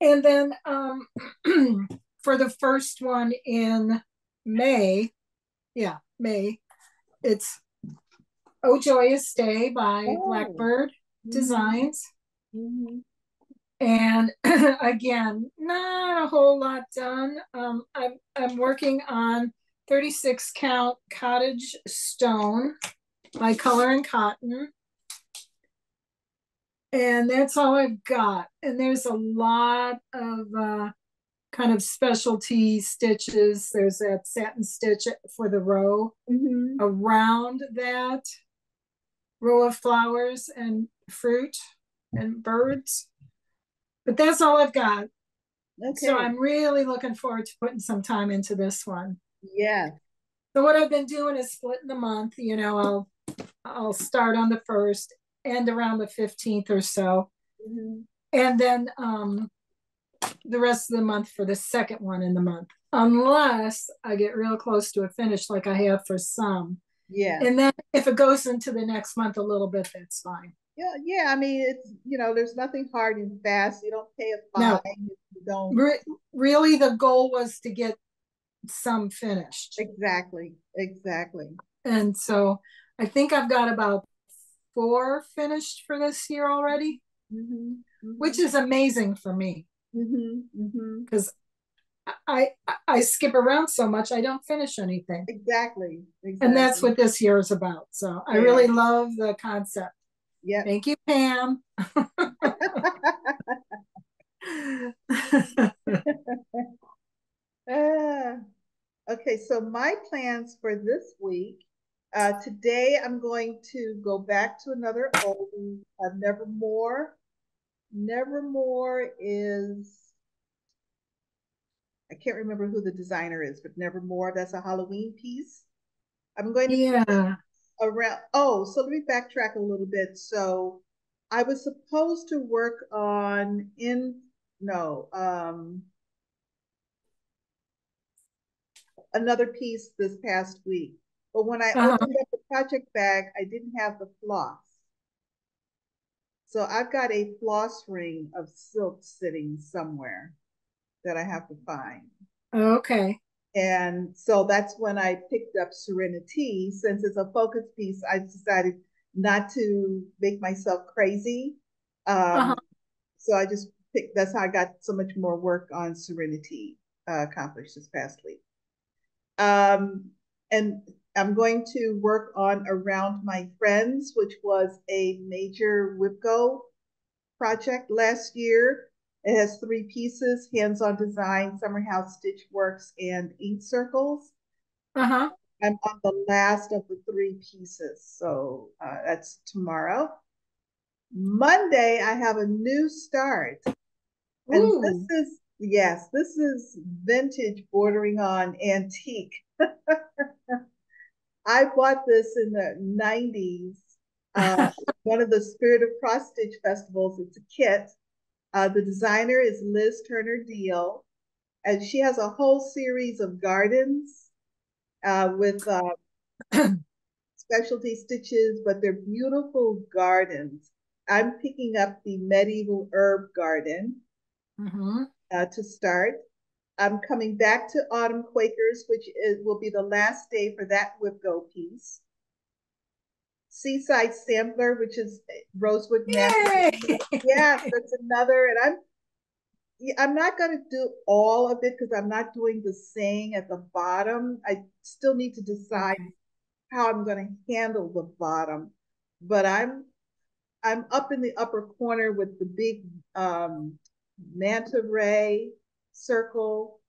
And then um for the first one in May, yeah, May, it's Oh Joyous Day by oh. Blackbird mm-hmm. Designs. Mm-hmm. And again, not a whole lot done. Um, I'm, I'm working on 36 count cottage stone by Color and Cotton. And that's all I've got. And there's a lot of uh, kind of specialty stitches. There's that satin stitch for the row mm-hmm. around that row of flowers and fruit and birds. But that's all I've got. Okay. So I'm really looking forward to putting some time into this one. Yeah. So what I've been doing is splitting the month. You know, I'll I'll start on the first, end around the fifteenth or so, mm-hmm. and then um, the rest of the month for the second one in the month, unless I get real close to a finish like I have for some. Yeah. And then if it goes into the next month a little bit, that's fine. Yeah, yeah. I mean, it's you know, there's nothing hard and fast. You don't pay a fine. No. You don't. Re- really, the goal was to get some finished. Exactly. Exactly. And so, I think I've got about four finished for this year already, mm-hmm. Mm-hmm. which is amazing for me. Because mm-hmm. mm-hmm. I I skip around so much I don't finish anything. Exactly. exactly. And that's what this year is about. So yeah. I really love the concept. Yeah. Thank you, Pam. uh, okay, so my plans for this week. Uh, today I'm going to go back to another old uh, Nevermore. Nevermore is I can't remember who the designer is, but Nevermore, that's a Halloween piece. I'm going to yeah around. Oh, so let me backtrack a little bit. So I was supposed to work on in no um another piece this past week. But when I uh-huh. opened up the project bag, I didn't have the floss. So I've got a floss ring of silk sitting somewhere that I have to find. Okay. And so that's when I picked up SereniTea. Since it's a focus piece, I decided not to make myself crazy. Um, uh-huh. So I just picked, that's how I got so much more work on SereniTea uh, accomplished this past week. Um, and I'm going to work on Around My Friends, which was a major WIPGO project last year. It has three pieces, hands-on design, summer house stitch works, and ink circles. Uh-huh. I'm on the last of the three pieces. So uh, that's tomorrow. Monday, I have a new start. And Ooh. this is, yes, this is vintage bordering on antique. I bought this in the 90s, uh, one of the Spirit of Cross Stitch festivals. It's a kit. Uh, the designer is Liz Turner Diehl, and she has a whole series of gardens uh, with uh, specialty stitches, but they're beautiful gardens. I'm picking up the medieval herb garden mm-hmm. Uh, to start. I'm coming back to Autumn Quakers, which is, will be the last day for that WIPGO piece. Seaside Sampler, which is Rosewood yeah, that's another. And I'm I'm not going to do all of it because I'm not doing the saying at the bottom. I still need to decide how I'm going to handle the bottom. But I'm I'm up in the upper corner with the big um, manta ray circle,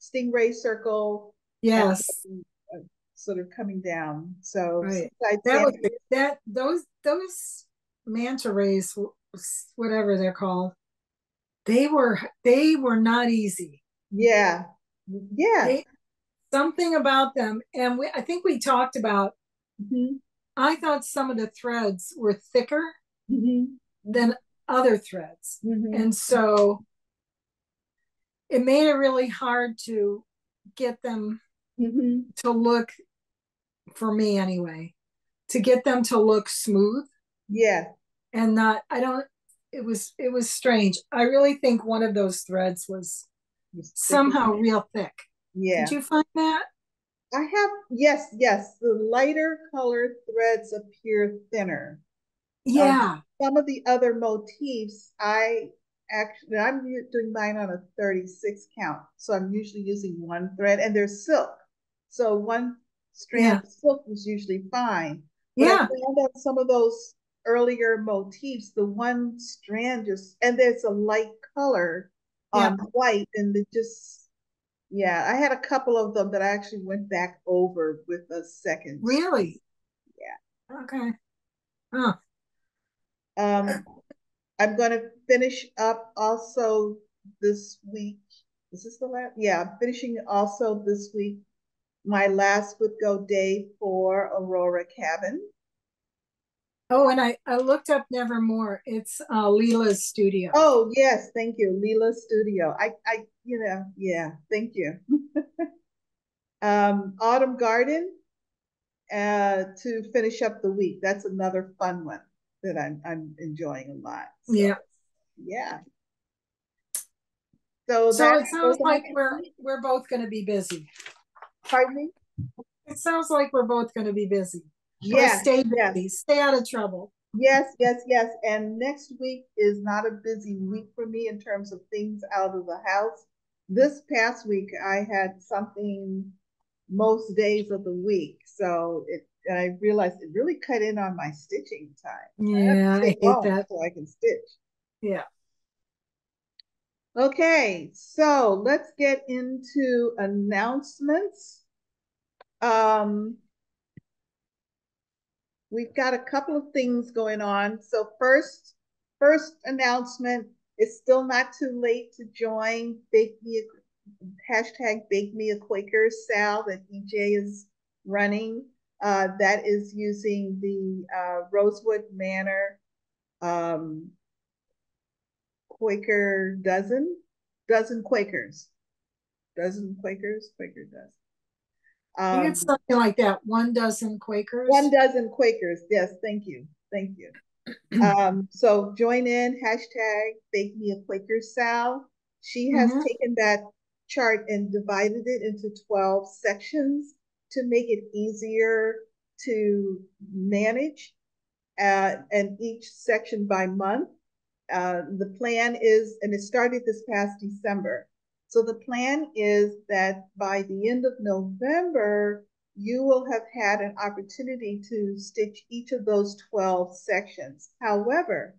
stingray circle. Yes. And, uh, sort of coming down. So right. that was that those those manta rays, whatever they're called, they were they were not easy. Yeah. Yeah. They, something about them, and we I think we talked about. Mm-hmm. I thought some of the threads were thicker mm-hmm. than other threads, mm-hmm. and so it made it really hard to get them mm-hmm. to look for me anyway to get them to look smooth. Yeah. And not i don't it was it was strange. I really think one of those threads was somehow real thick. Yeah. Did you find that? I have yes yes. The lighter colored threads appear thinner yeah um, some of the other motifs i actually I'm doing mine on a 36 count. So I'm usually using one thread and they're silk. So one strand yeah. of silk is usually fine. But yeah. I found some of those earlier motifs, the one strand just and there's a light color on yeah. white and it just yeah, I had a couple of them that I actually went back over with a second. Really? Yeah. Okay. Huh. Um I'm going to finish up also this week. Is this the last? Yeah, I'm finishing also this week. My last would go day for Aurora Cabin. Oh, and I, I looked up Nevermore. It's uh, Lila's studio. Oh, yes. Thank you. Lila's studio. I, I, you know, yeah. Thank you. um, Autumn Garden uh, to finish up the week. That's another fun one that I'm I'm enjoying a lot. So, yeah. Yeah. So, so it sounds like we're we're both going to be busy. Pardon me. It sounds like we're both going to be busy. Yeah. Stay busy. Yes. Stay out of trouble. Yes, yes, yes. And next week is not a busy week for me in terms of things out of the house. This past week, I had something most days of the week. So it and I realized it really cut in on my stitching time. Yeah, I, I hate that. So I can stitch. Yeah. Okay, so let's get into announcements. Um, we've got a couple of things going on. So first, first announcement, it's still not too late to join Bake Me a, hashtag Bake Me a Quaker Sal that EJ is running. Uh, that is using the uh, Rosewood Manor um, Quaker dozen, dozen Quakers, dozen Quakers, Quaker dozen. Um, I think it's um, something like that. One dozen Quakers. One dozen Quakers. Yes, thank you, thank you. um, so join in hashtag Bake Me a Quaker Sal. She has mm-hmm. taken that chart and divided it into 12 sections to make it easier to manage uh, and each section by month. Uh, the plan is, and it started this past December. So the plan is that by the end of November, you will have had an opportunity to stitch each of those 12 sections. However,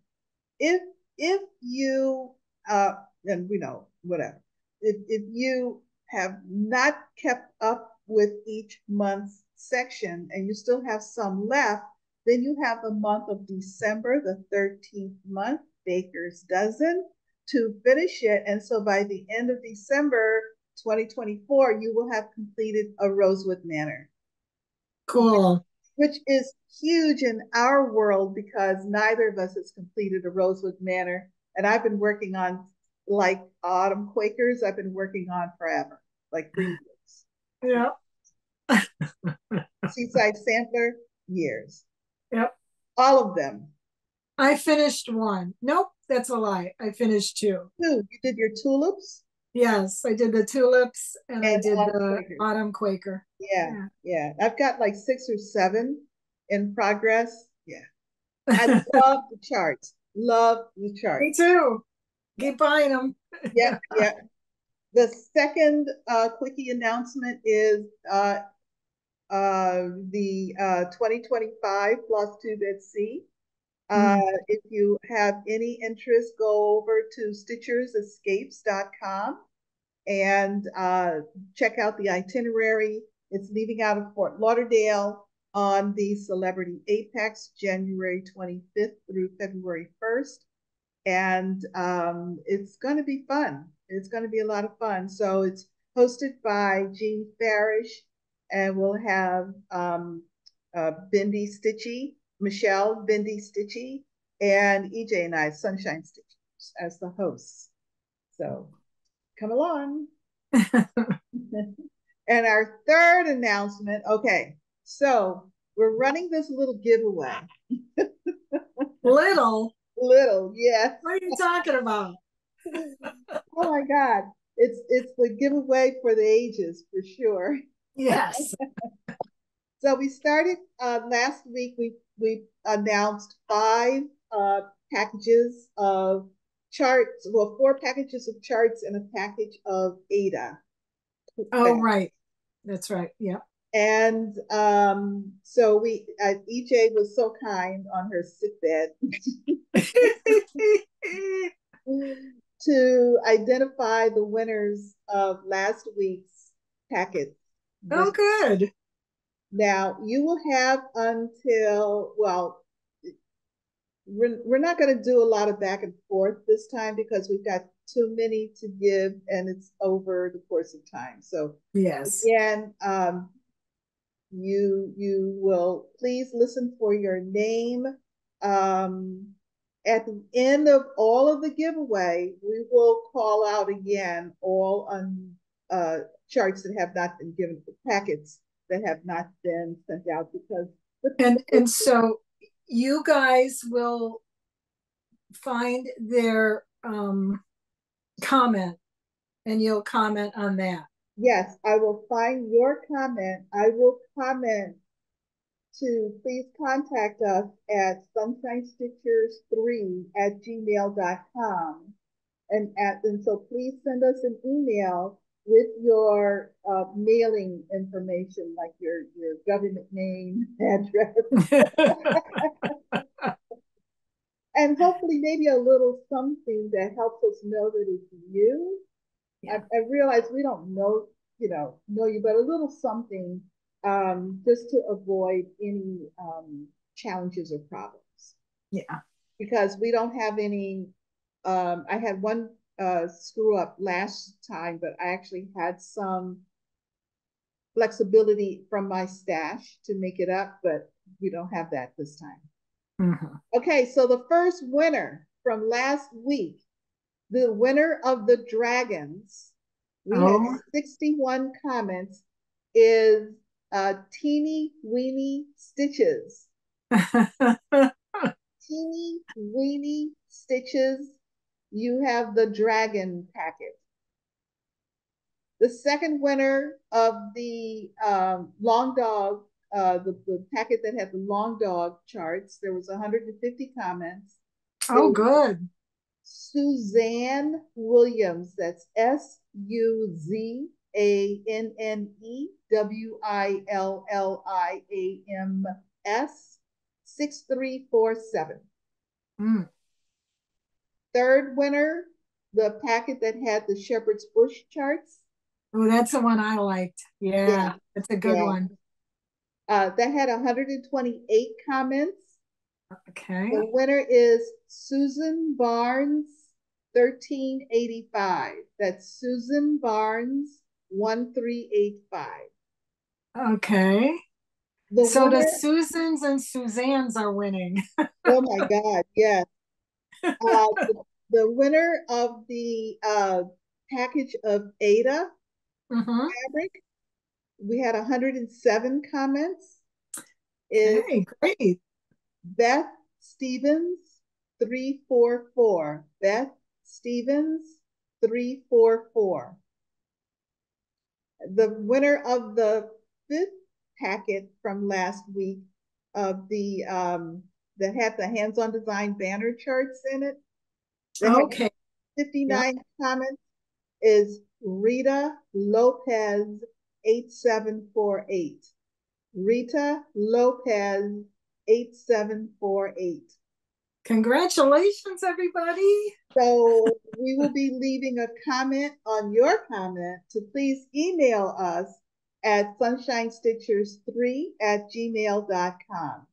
if if you uh and we know whatever, if if you have not kept up with each month's section and you still have some left, then you have the month of December, the 13th month, Baker's Dozen, to finish it. And so by the end of December 2024, you will have completed a Rosewood Manor. Cool. Which is huge in our world because neither of us has completed a Rosewood Manor. And I've been working on like Autumn Quakers, I've been working on forever, like three years. Yeah. Seaside Sampler, years. Yep. All of them. I finished one. Nope, that's a lie. I finished two. Two. You did your tulips? Yes, I did the tulips and, and I did Autumn the Quaker. Autumn Quaker. Yeah, yeah, yeah. I've got like six or seven in progress. Yeah. I love the charts. Love the charts. Me too. Keep buying them. yeah, yeah. The second uh, quickie announcement is uh, uh, the uh, 2025 Flosstube at Sea. Uh, mm. If you have any interest, go over to stitchersescapes.com and uh, check out the itinerary. It's leaving out of Fort Lauderdale on the Celebrity Apex, January 25th through February 1st. And um, it's going to be fun. It's going to be a lot of fun. So it's hosted by Jean Farish, and we'll have um, uh, Bendy Stitchy, Michelle Bendy Stitchy, and EJ and I, Sunshine Stitchers, as the hosts. So come along. and our third announcement okay, so we're running this little giveaway. little? Little, yes. What are you talking about? oh my God. It's it's the giveaway for the ages for sure. Yes. so we started uh, last week. We we announced five uh, packages of charts. Well, four packages of charts and a package of Aida. Oh, right. That's right. Yeah. And um, so we, uh, EJ was so kind on her sick bed to identify the winners of last week's packet. Oh, good. Now you will have until well, we're, we're not going to do a lot of back and forth this time because we've got too many to give and it's over the course of time. So yes, again, um, you you will please listen for your name. Um, at the end of all of the giveaway, we will call out again all on uh, charts that have not been given, the packets that have not been sent out because. And and so you guys will find their um, comment, and you'll comment on that. Yes, I will find your comment. I will comment to please contact us at sunshinestitchers3 at gmail.com. And, at, and so please send us an email with your uh, mailing information, like your, your government name, address. and hopefully maybe a little something that helps us know that it's you. Yeah. I, I realize we don't know, you know, know you, but a little something um, just to avoid any um, challenges or problems. Yeah. Because we don't have any, um, I had one uh, screw up last time, but I actually had some flexibility from my stash to make it up, but we don't have that this time. Mm-hmm. Okay, so the first winner from last week, the winner of the dragons, we oh. had 61 comments, is uh, Teeny Weeny Stitches. Teeny Weeny Stitches, you have the dragon packet. The second winner of the um, long dog, uh, the, the packet that had the long dog charts, there was 150 comments. Oh, good. Suzanne Williams, that's S U Z A N N E W I L L I A M S 6347. Mm. Third winner, the packet that had the Shepherd's Bush charts. Oh, that's the one I liked. Yeah, yeah. that's a good yeah. one. Uh, that had 128 comments. Okay. The winner is Susan Barnes, 1385. That's Susan Barnes, 1385. Okay. The so winner, the Susans and Suzannes are winning. oh my God, yes. Uh, the, the, winner of the uh, package of Aida mm-hmm. fabric, we had 107 comments. Is hey, great. Beth Stevens, 344. Beth Stevens, 344. The winner of the fifth packet from last week of the um, that had the hands-on design banner charts in it. Okay. 59 yep. comments is Rita Lopez 8748. Rita Lopez 8748. Congratulations, everybody. So we will be leaving a comment on your comment. So please email us at sunshinestitchers3 at gmail.com.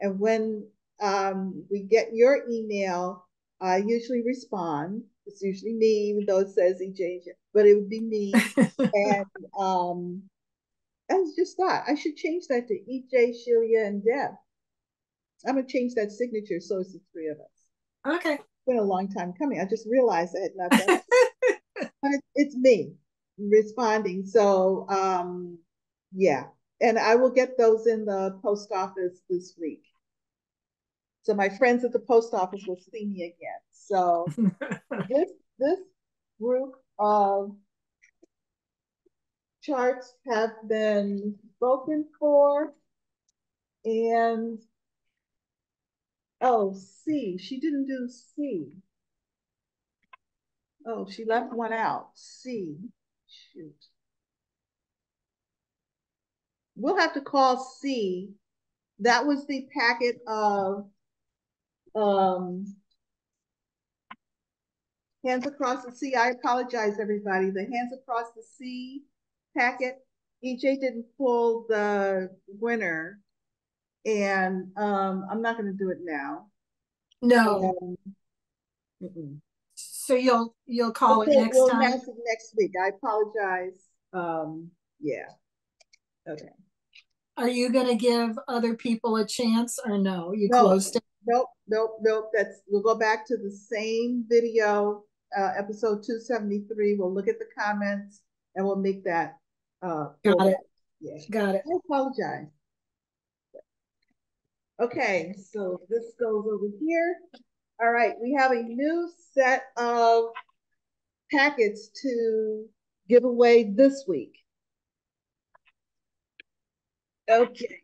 And when um, we get your email, I usually respond. It's usually me, even though it says EJ, but it would be me. and um, I just thought I should change that to EJ, Shelia, and Deb. I'm gonna change that signature so it's the three of us. Okay. It's been a long time coming. I just realized I had not done it. but it's me responding. So um yeah. And I will get those in the post office this week. So my friends at the post office will see me again. So this this group of charts have been spoken for and Oh, C. She didn't do C. Oh, she left one out. C. Shoot. We'll have to call C. That was the packet of um, Hands Across the Sea. I apologize, everybody. The Hands Across the Sea packet. EJ didn't pull the winner and um, I'm not going to do it now. No. Um, so you'll you'll call okay, it next we'll time. next week. I apologize. Um, yeah. Okay. Are you going to give other people a chance or no? You no, closed it. Nope, nope, nope. That's we'll go back to the same video, uh, episode 273. We'll look at the comments and we'll make that. Uh, Got it. Yeah. Got it. I apologize. Okay, so this goes over here. All right, we have a new set of packets to give away this week. Okay.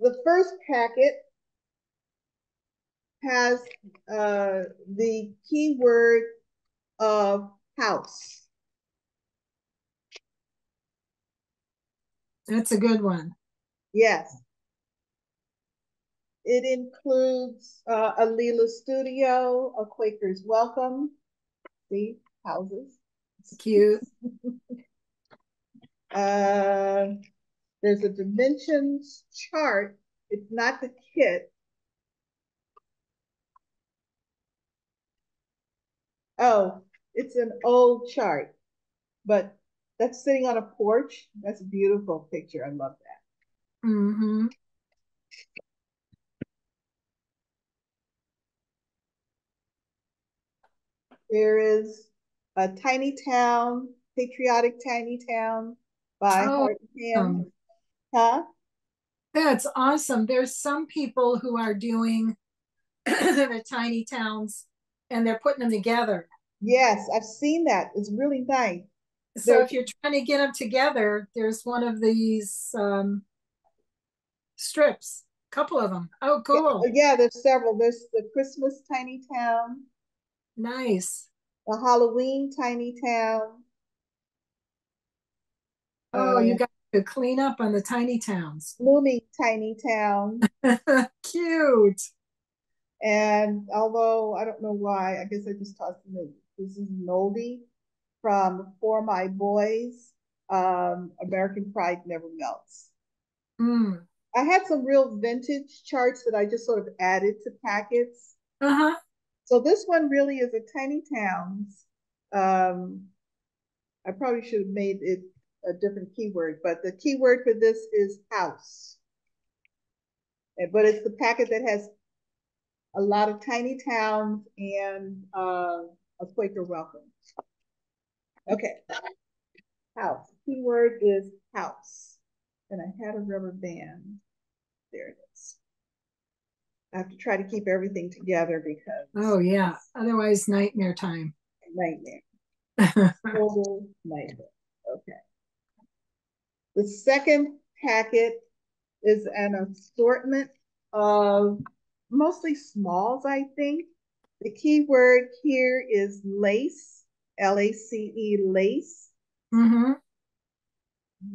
The first packet has uh, the keyword of house. That's a good one. Yes. It includes uh, a Lila studio, a Quaker's welcome. See, houses. It's cute. uh, there's a dimensions chart. It's not the kit. Oh, it's an old chart, but that's sitting on a porch. That's a beautiful picture. I love that. Mm-hmm. There is a tiny town, patriotic tiny town by oh, um, Huh? That's awesome. There's some people who are doing the tiny towns and they're putting them together. Yes, I've seen that. It's really nice. So if you're trying to get them together, there's one of these um, strips, a couple of them. Oh, cool. Yeah, yeah, there's several. There's the Christmas tiny town. Nice. The Halloween tiny town. Oh, uh, you got to clean up on the tiny towns. Blooming tiny town. Cute. And although I don't know why, I guess I just tossed in this is Noldy from For My Boys. Um, American Pride Never Melts. Mm. I had some real vintage charts that I just sort of added to packets. Uh-huh. So this one really is a tiny towns. Um, I probably should have made it a different keyword, but the keyword for this is house. But it's the packet that has a lot of tiny towns and uh, a Quaker welcome. Okay, house. Key word is house. And I had a rubber band. There it is. I have to try to keep everything together because. Oh, yeah. Otherwise, nightmare time. Nightmare. Total nightmare. Okay. The second packet is an assortment of mostly smalls, I think. The key word here is lace, L-A-C-E, lace. Mm-hmm.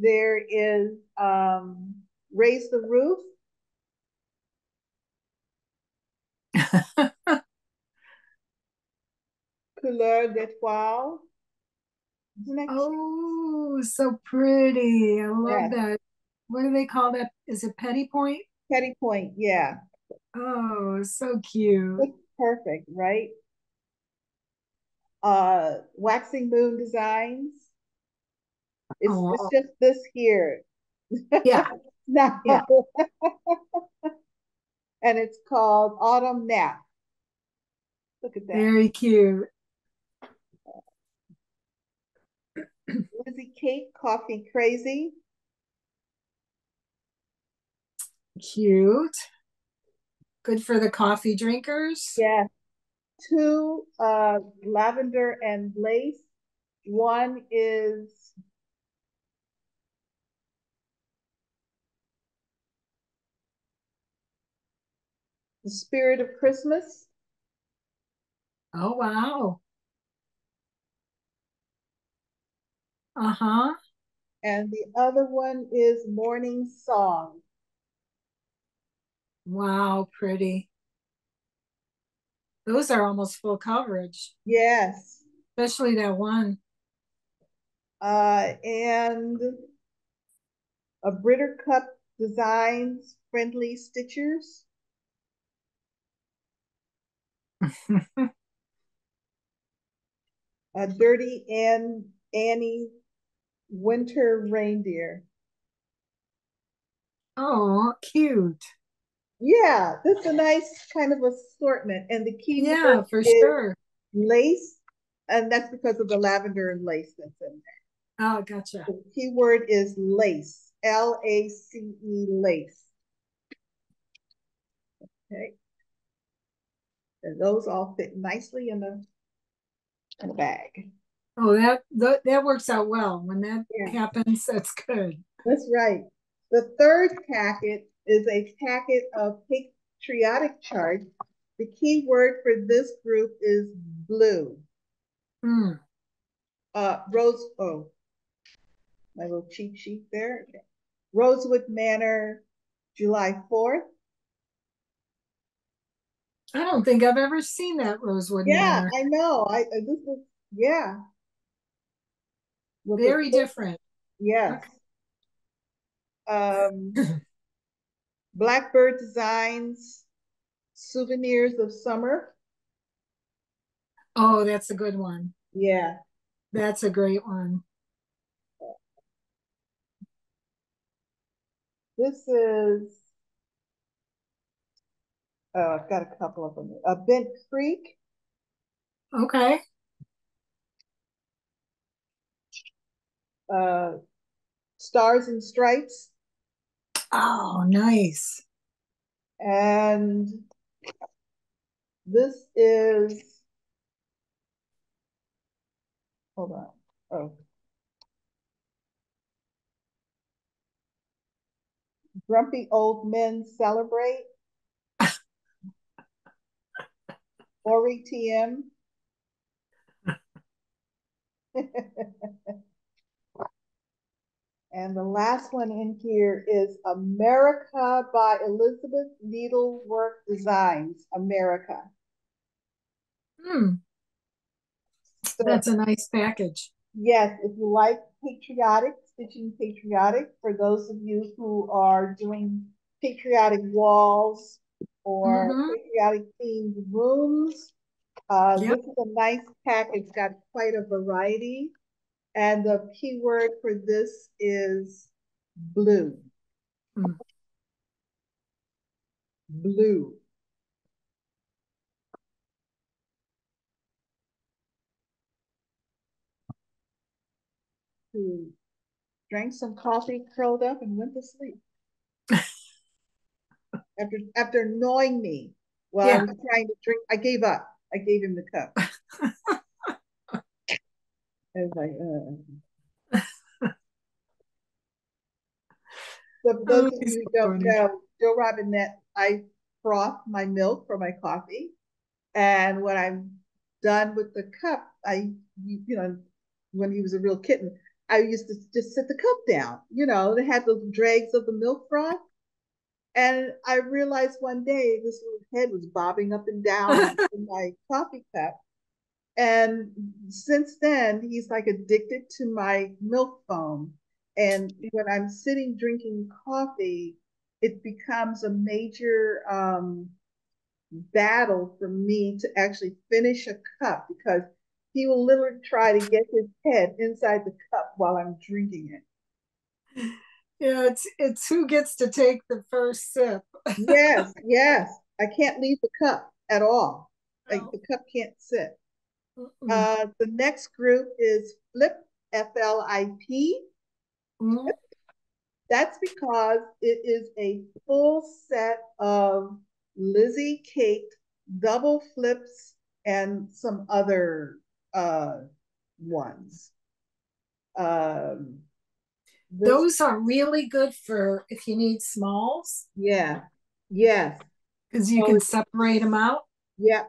There is um, raise the roof. Couleur d'étoile. Oh, so pretty. I love yeah. that. What do they call that? Is it petit point? Petit point, yeah. Oh, so cute. It's perfect, right? Uh waxing moon designs. It's, oh. it's just this here. Yeah. no. Yeah. and it's called Autumn Nap. Look at that. Very cute. Lizzie Kate, Coffee Crazy. Cute. Good for the coffee drinkers. Yeah. Two uh, lavender and lace. One is the spirit of Christmas. Oh, wow. Uh-huh. And the other one is Morning Song. Wow, pretty. Those are almost full coverage. Yes. Especially that one. Uh, and a Brittercup Designs Friendly Stitchers. a Dirty and Annie winter reindeer. Oh, cute. Yeah, this is a nice kind of assortment. And the key yeah, for sure. Lace, and that's because of the lavender and lace that's in there. Oh, gotcha. The key word is lace, L A C E, lace. Okay. And those all fit nicely in the, in the bag. Oh, that that, that works out well. When that yeah. happens, that's good. That's right. The third packet is a packet of patriotic charts. The key word for this group is blue. Mm. Uh, Rose, oh, my little cheat sheet there. Okay. Rosewood Manor, July 4th. I don't think I've ever seen that Rosewood yeah, Manor. I know. I, I this is yeah. Very different. Yes. Okay. Um, Blackbird Designs, Souvenirs of Summer. Oh, that's a good one. Yeah. That's a great one. This is, oh, I've got a couple of them. Uh, Bent Creek. Okay. Uh, Stars and Stripes. Oh, nice. And this is, hold on. Oh. Grumpy Old Men Celebrate. Ori TM. and the last one in here is America by Elizabeth Needlework Designs, America. Hmm. So, That's a nice package. Yes, if you like patriotic, stitching patriotic, for those of you who are doing patriotic walls or mm-hmm. patriotic themed rooms, uh, yep. this is a nice pack. It's got quite a variety. And the keyword for this is blue. Mm. Blue. Who drank some coffee, curled up, and went to sleep. after after annoying me while yeah. I was trying to drink, I gave up. I gave him the cup. I was like, uh. so for those oh, of you who don't know, Joe Robinette, I froth my milk for my coffee. And when I'm done with the cup, I, you know, when he was a real kitten, I used to just sit the cup down, you know, they had the dregs of the milk froth. And I realized one day this little head was bobbing up and down in my coffee cup. And since then, he's like addicted to my milk foam. And when I'm sitting drinking coffee, it becomes a major um, battle for me to actually finish a cup because he will literally try to get his head inside the cup while I'm drinking it. Yeah, it's it's who gets to take the first sip. yes, yes. I can't leave the cup at all. Like the cup can't sit. Mm-mm. Uh, the next group is Flip F L I P. Mm-hmm. That's because it is a full set of Lizzie Kate double flips and some other uh, ones. Um, this, Those are really good for if you need smalls. Yeah. Yes. Because you so can separate them out. Yeah.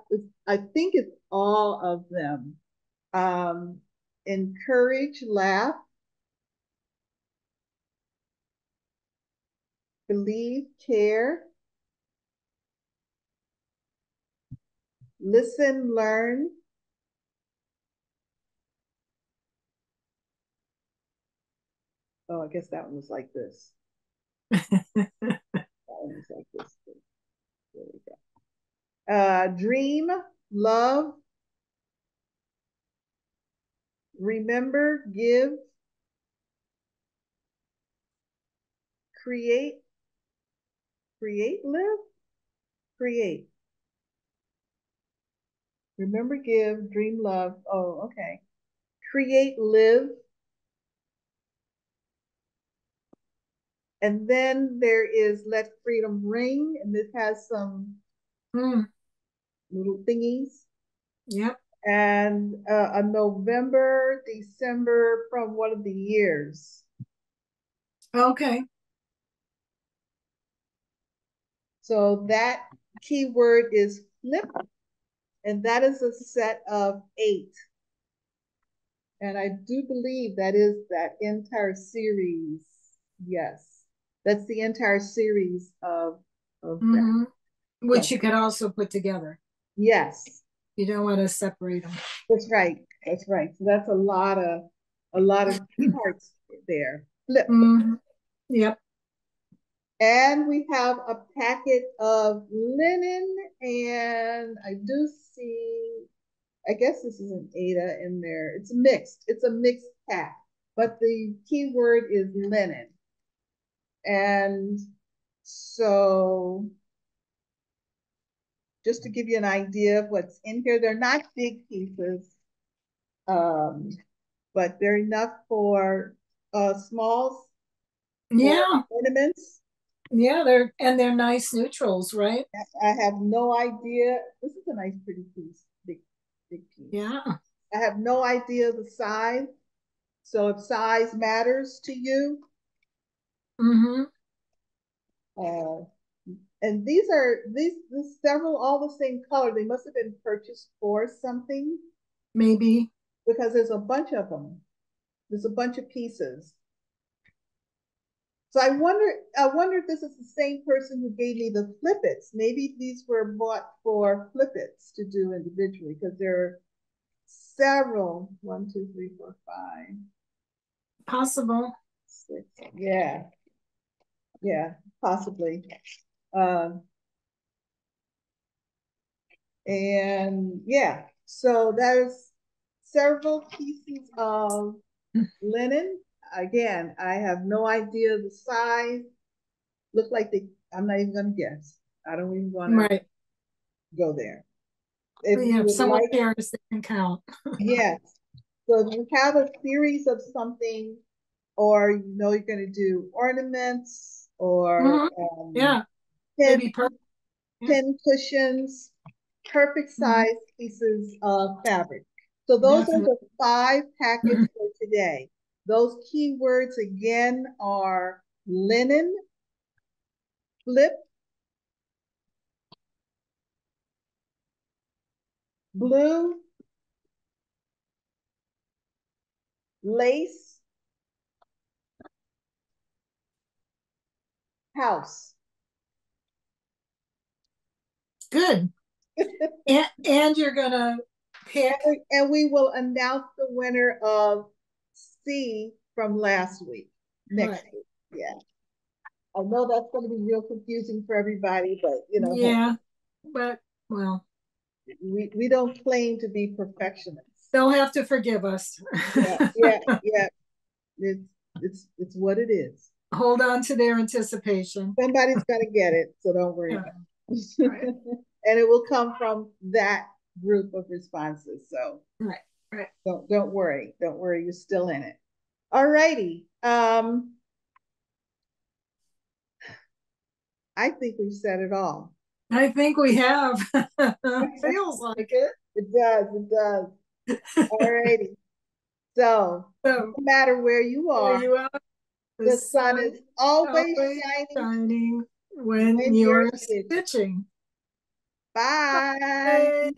I think it's all of them. Um, encourage, laugh, believe, care, listen, learn, Oh, I guess that one was like this. that one was like this. There we go. Uh, dream, love, remember, give, create, create, live, create. Remember, give, dream, love. Oh, okay. Create, live, And then there is Let Freedom Ring, and this has some mm. little thingies. Yep. And uh, a November, December from one of the years. Okay. So that keyword is flip, and that is a set of eight. And I do believe that is that entire series. Yes. That's the entire series of, of mm-hmm. Which you could also put together. Yes. You don't want to separate them. That's right. That's right. So that's a lot of a lot of parts there. Flip. Mm-hmm. Yep. And we have a packet of linen, and I do see I guess this is an Aida in there. It's mixed. It's a mixed pack, but the key word is linen. And so just to give you an idea of what's in here, they're not big pieces, um, but they're enough for uh, smalls. Yeah. Ornaments. Yeah, they're and they're nice neutrals, right? I have no idea. This is a nice, pretty piece. Big, big piece. Yeah. I have no idea the size. So if size matters to you, mm-hmm. Uh, and these are these, these several all the same color. They must have been purchased for something. Maybe. Because there's a bunch of them. There's a bunch of pieces. So I wonder, I wonder if this is the same person who gave me the flippets. Maybe these were bought for flippets to do individually because there are several. One, two, three, four, five. Possible. Six. Yeah. Yeah, possibly. Um, and yeah, so there's several pieces of linen. Again, I have no idea the size. Look like they, I'm not even gonna guess. I don't even want right. to go there. If yeah, if someone like, cares, they can count. yes. So if you have a series of something, or you know you're gonna do ornaments or mm-hmm. um, yeah, pin, pin cushions, perfect mm-hmm. size mm-hmm. pieces of fabric. So those are the five packets mm-hmm. for today. Those keywords again are linen, flip, blue, lace, house. Good. and, and you're gonna pick and, and we will announce the winner of C from last week. Next right. week. Yeah. I know that's going to be real confusing for everybody, but you know. Yeah, but well, we we don't claim to be perfectionists. They'll have to forgive us. yeah, yeah, yeah. It's it's it's what it is hold on to their anticipation. Somebody's got to get it, so don't worry. Yeah. Right. and it will come from that group of responses. So right, right. Don't don't worry. Don't worry. You're still in it. All righty. Um, I think we've said it all. I think we have. it Feels like it. It does. It does. All righty. So, so, no matter where you are, where you are the, the sun, sun is always, always shining, shining, when, when you're, you're stitching. Bye. Bye.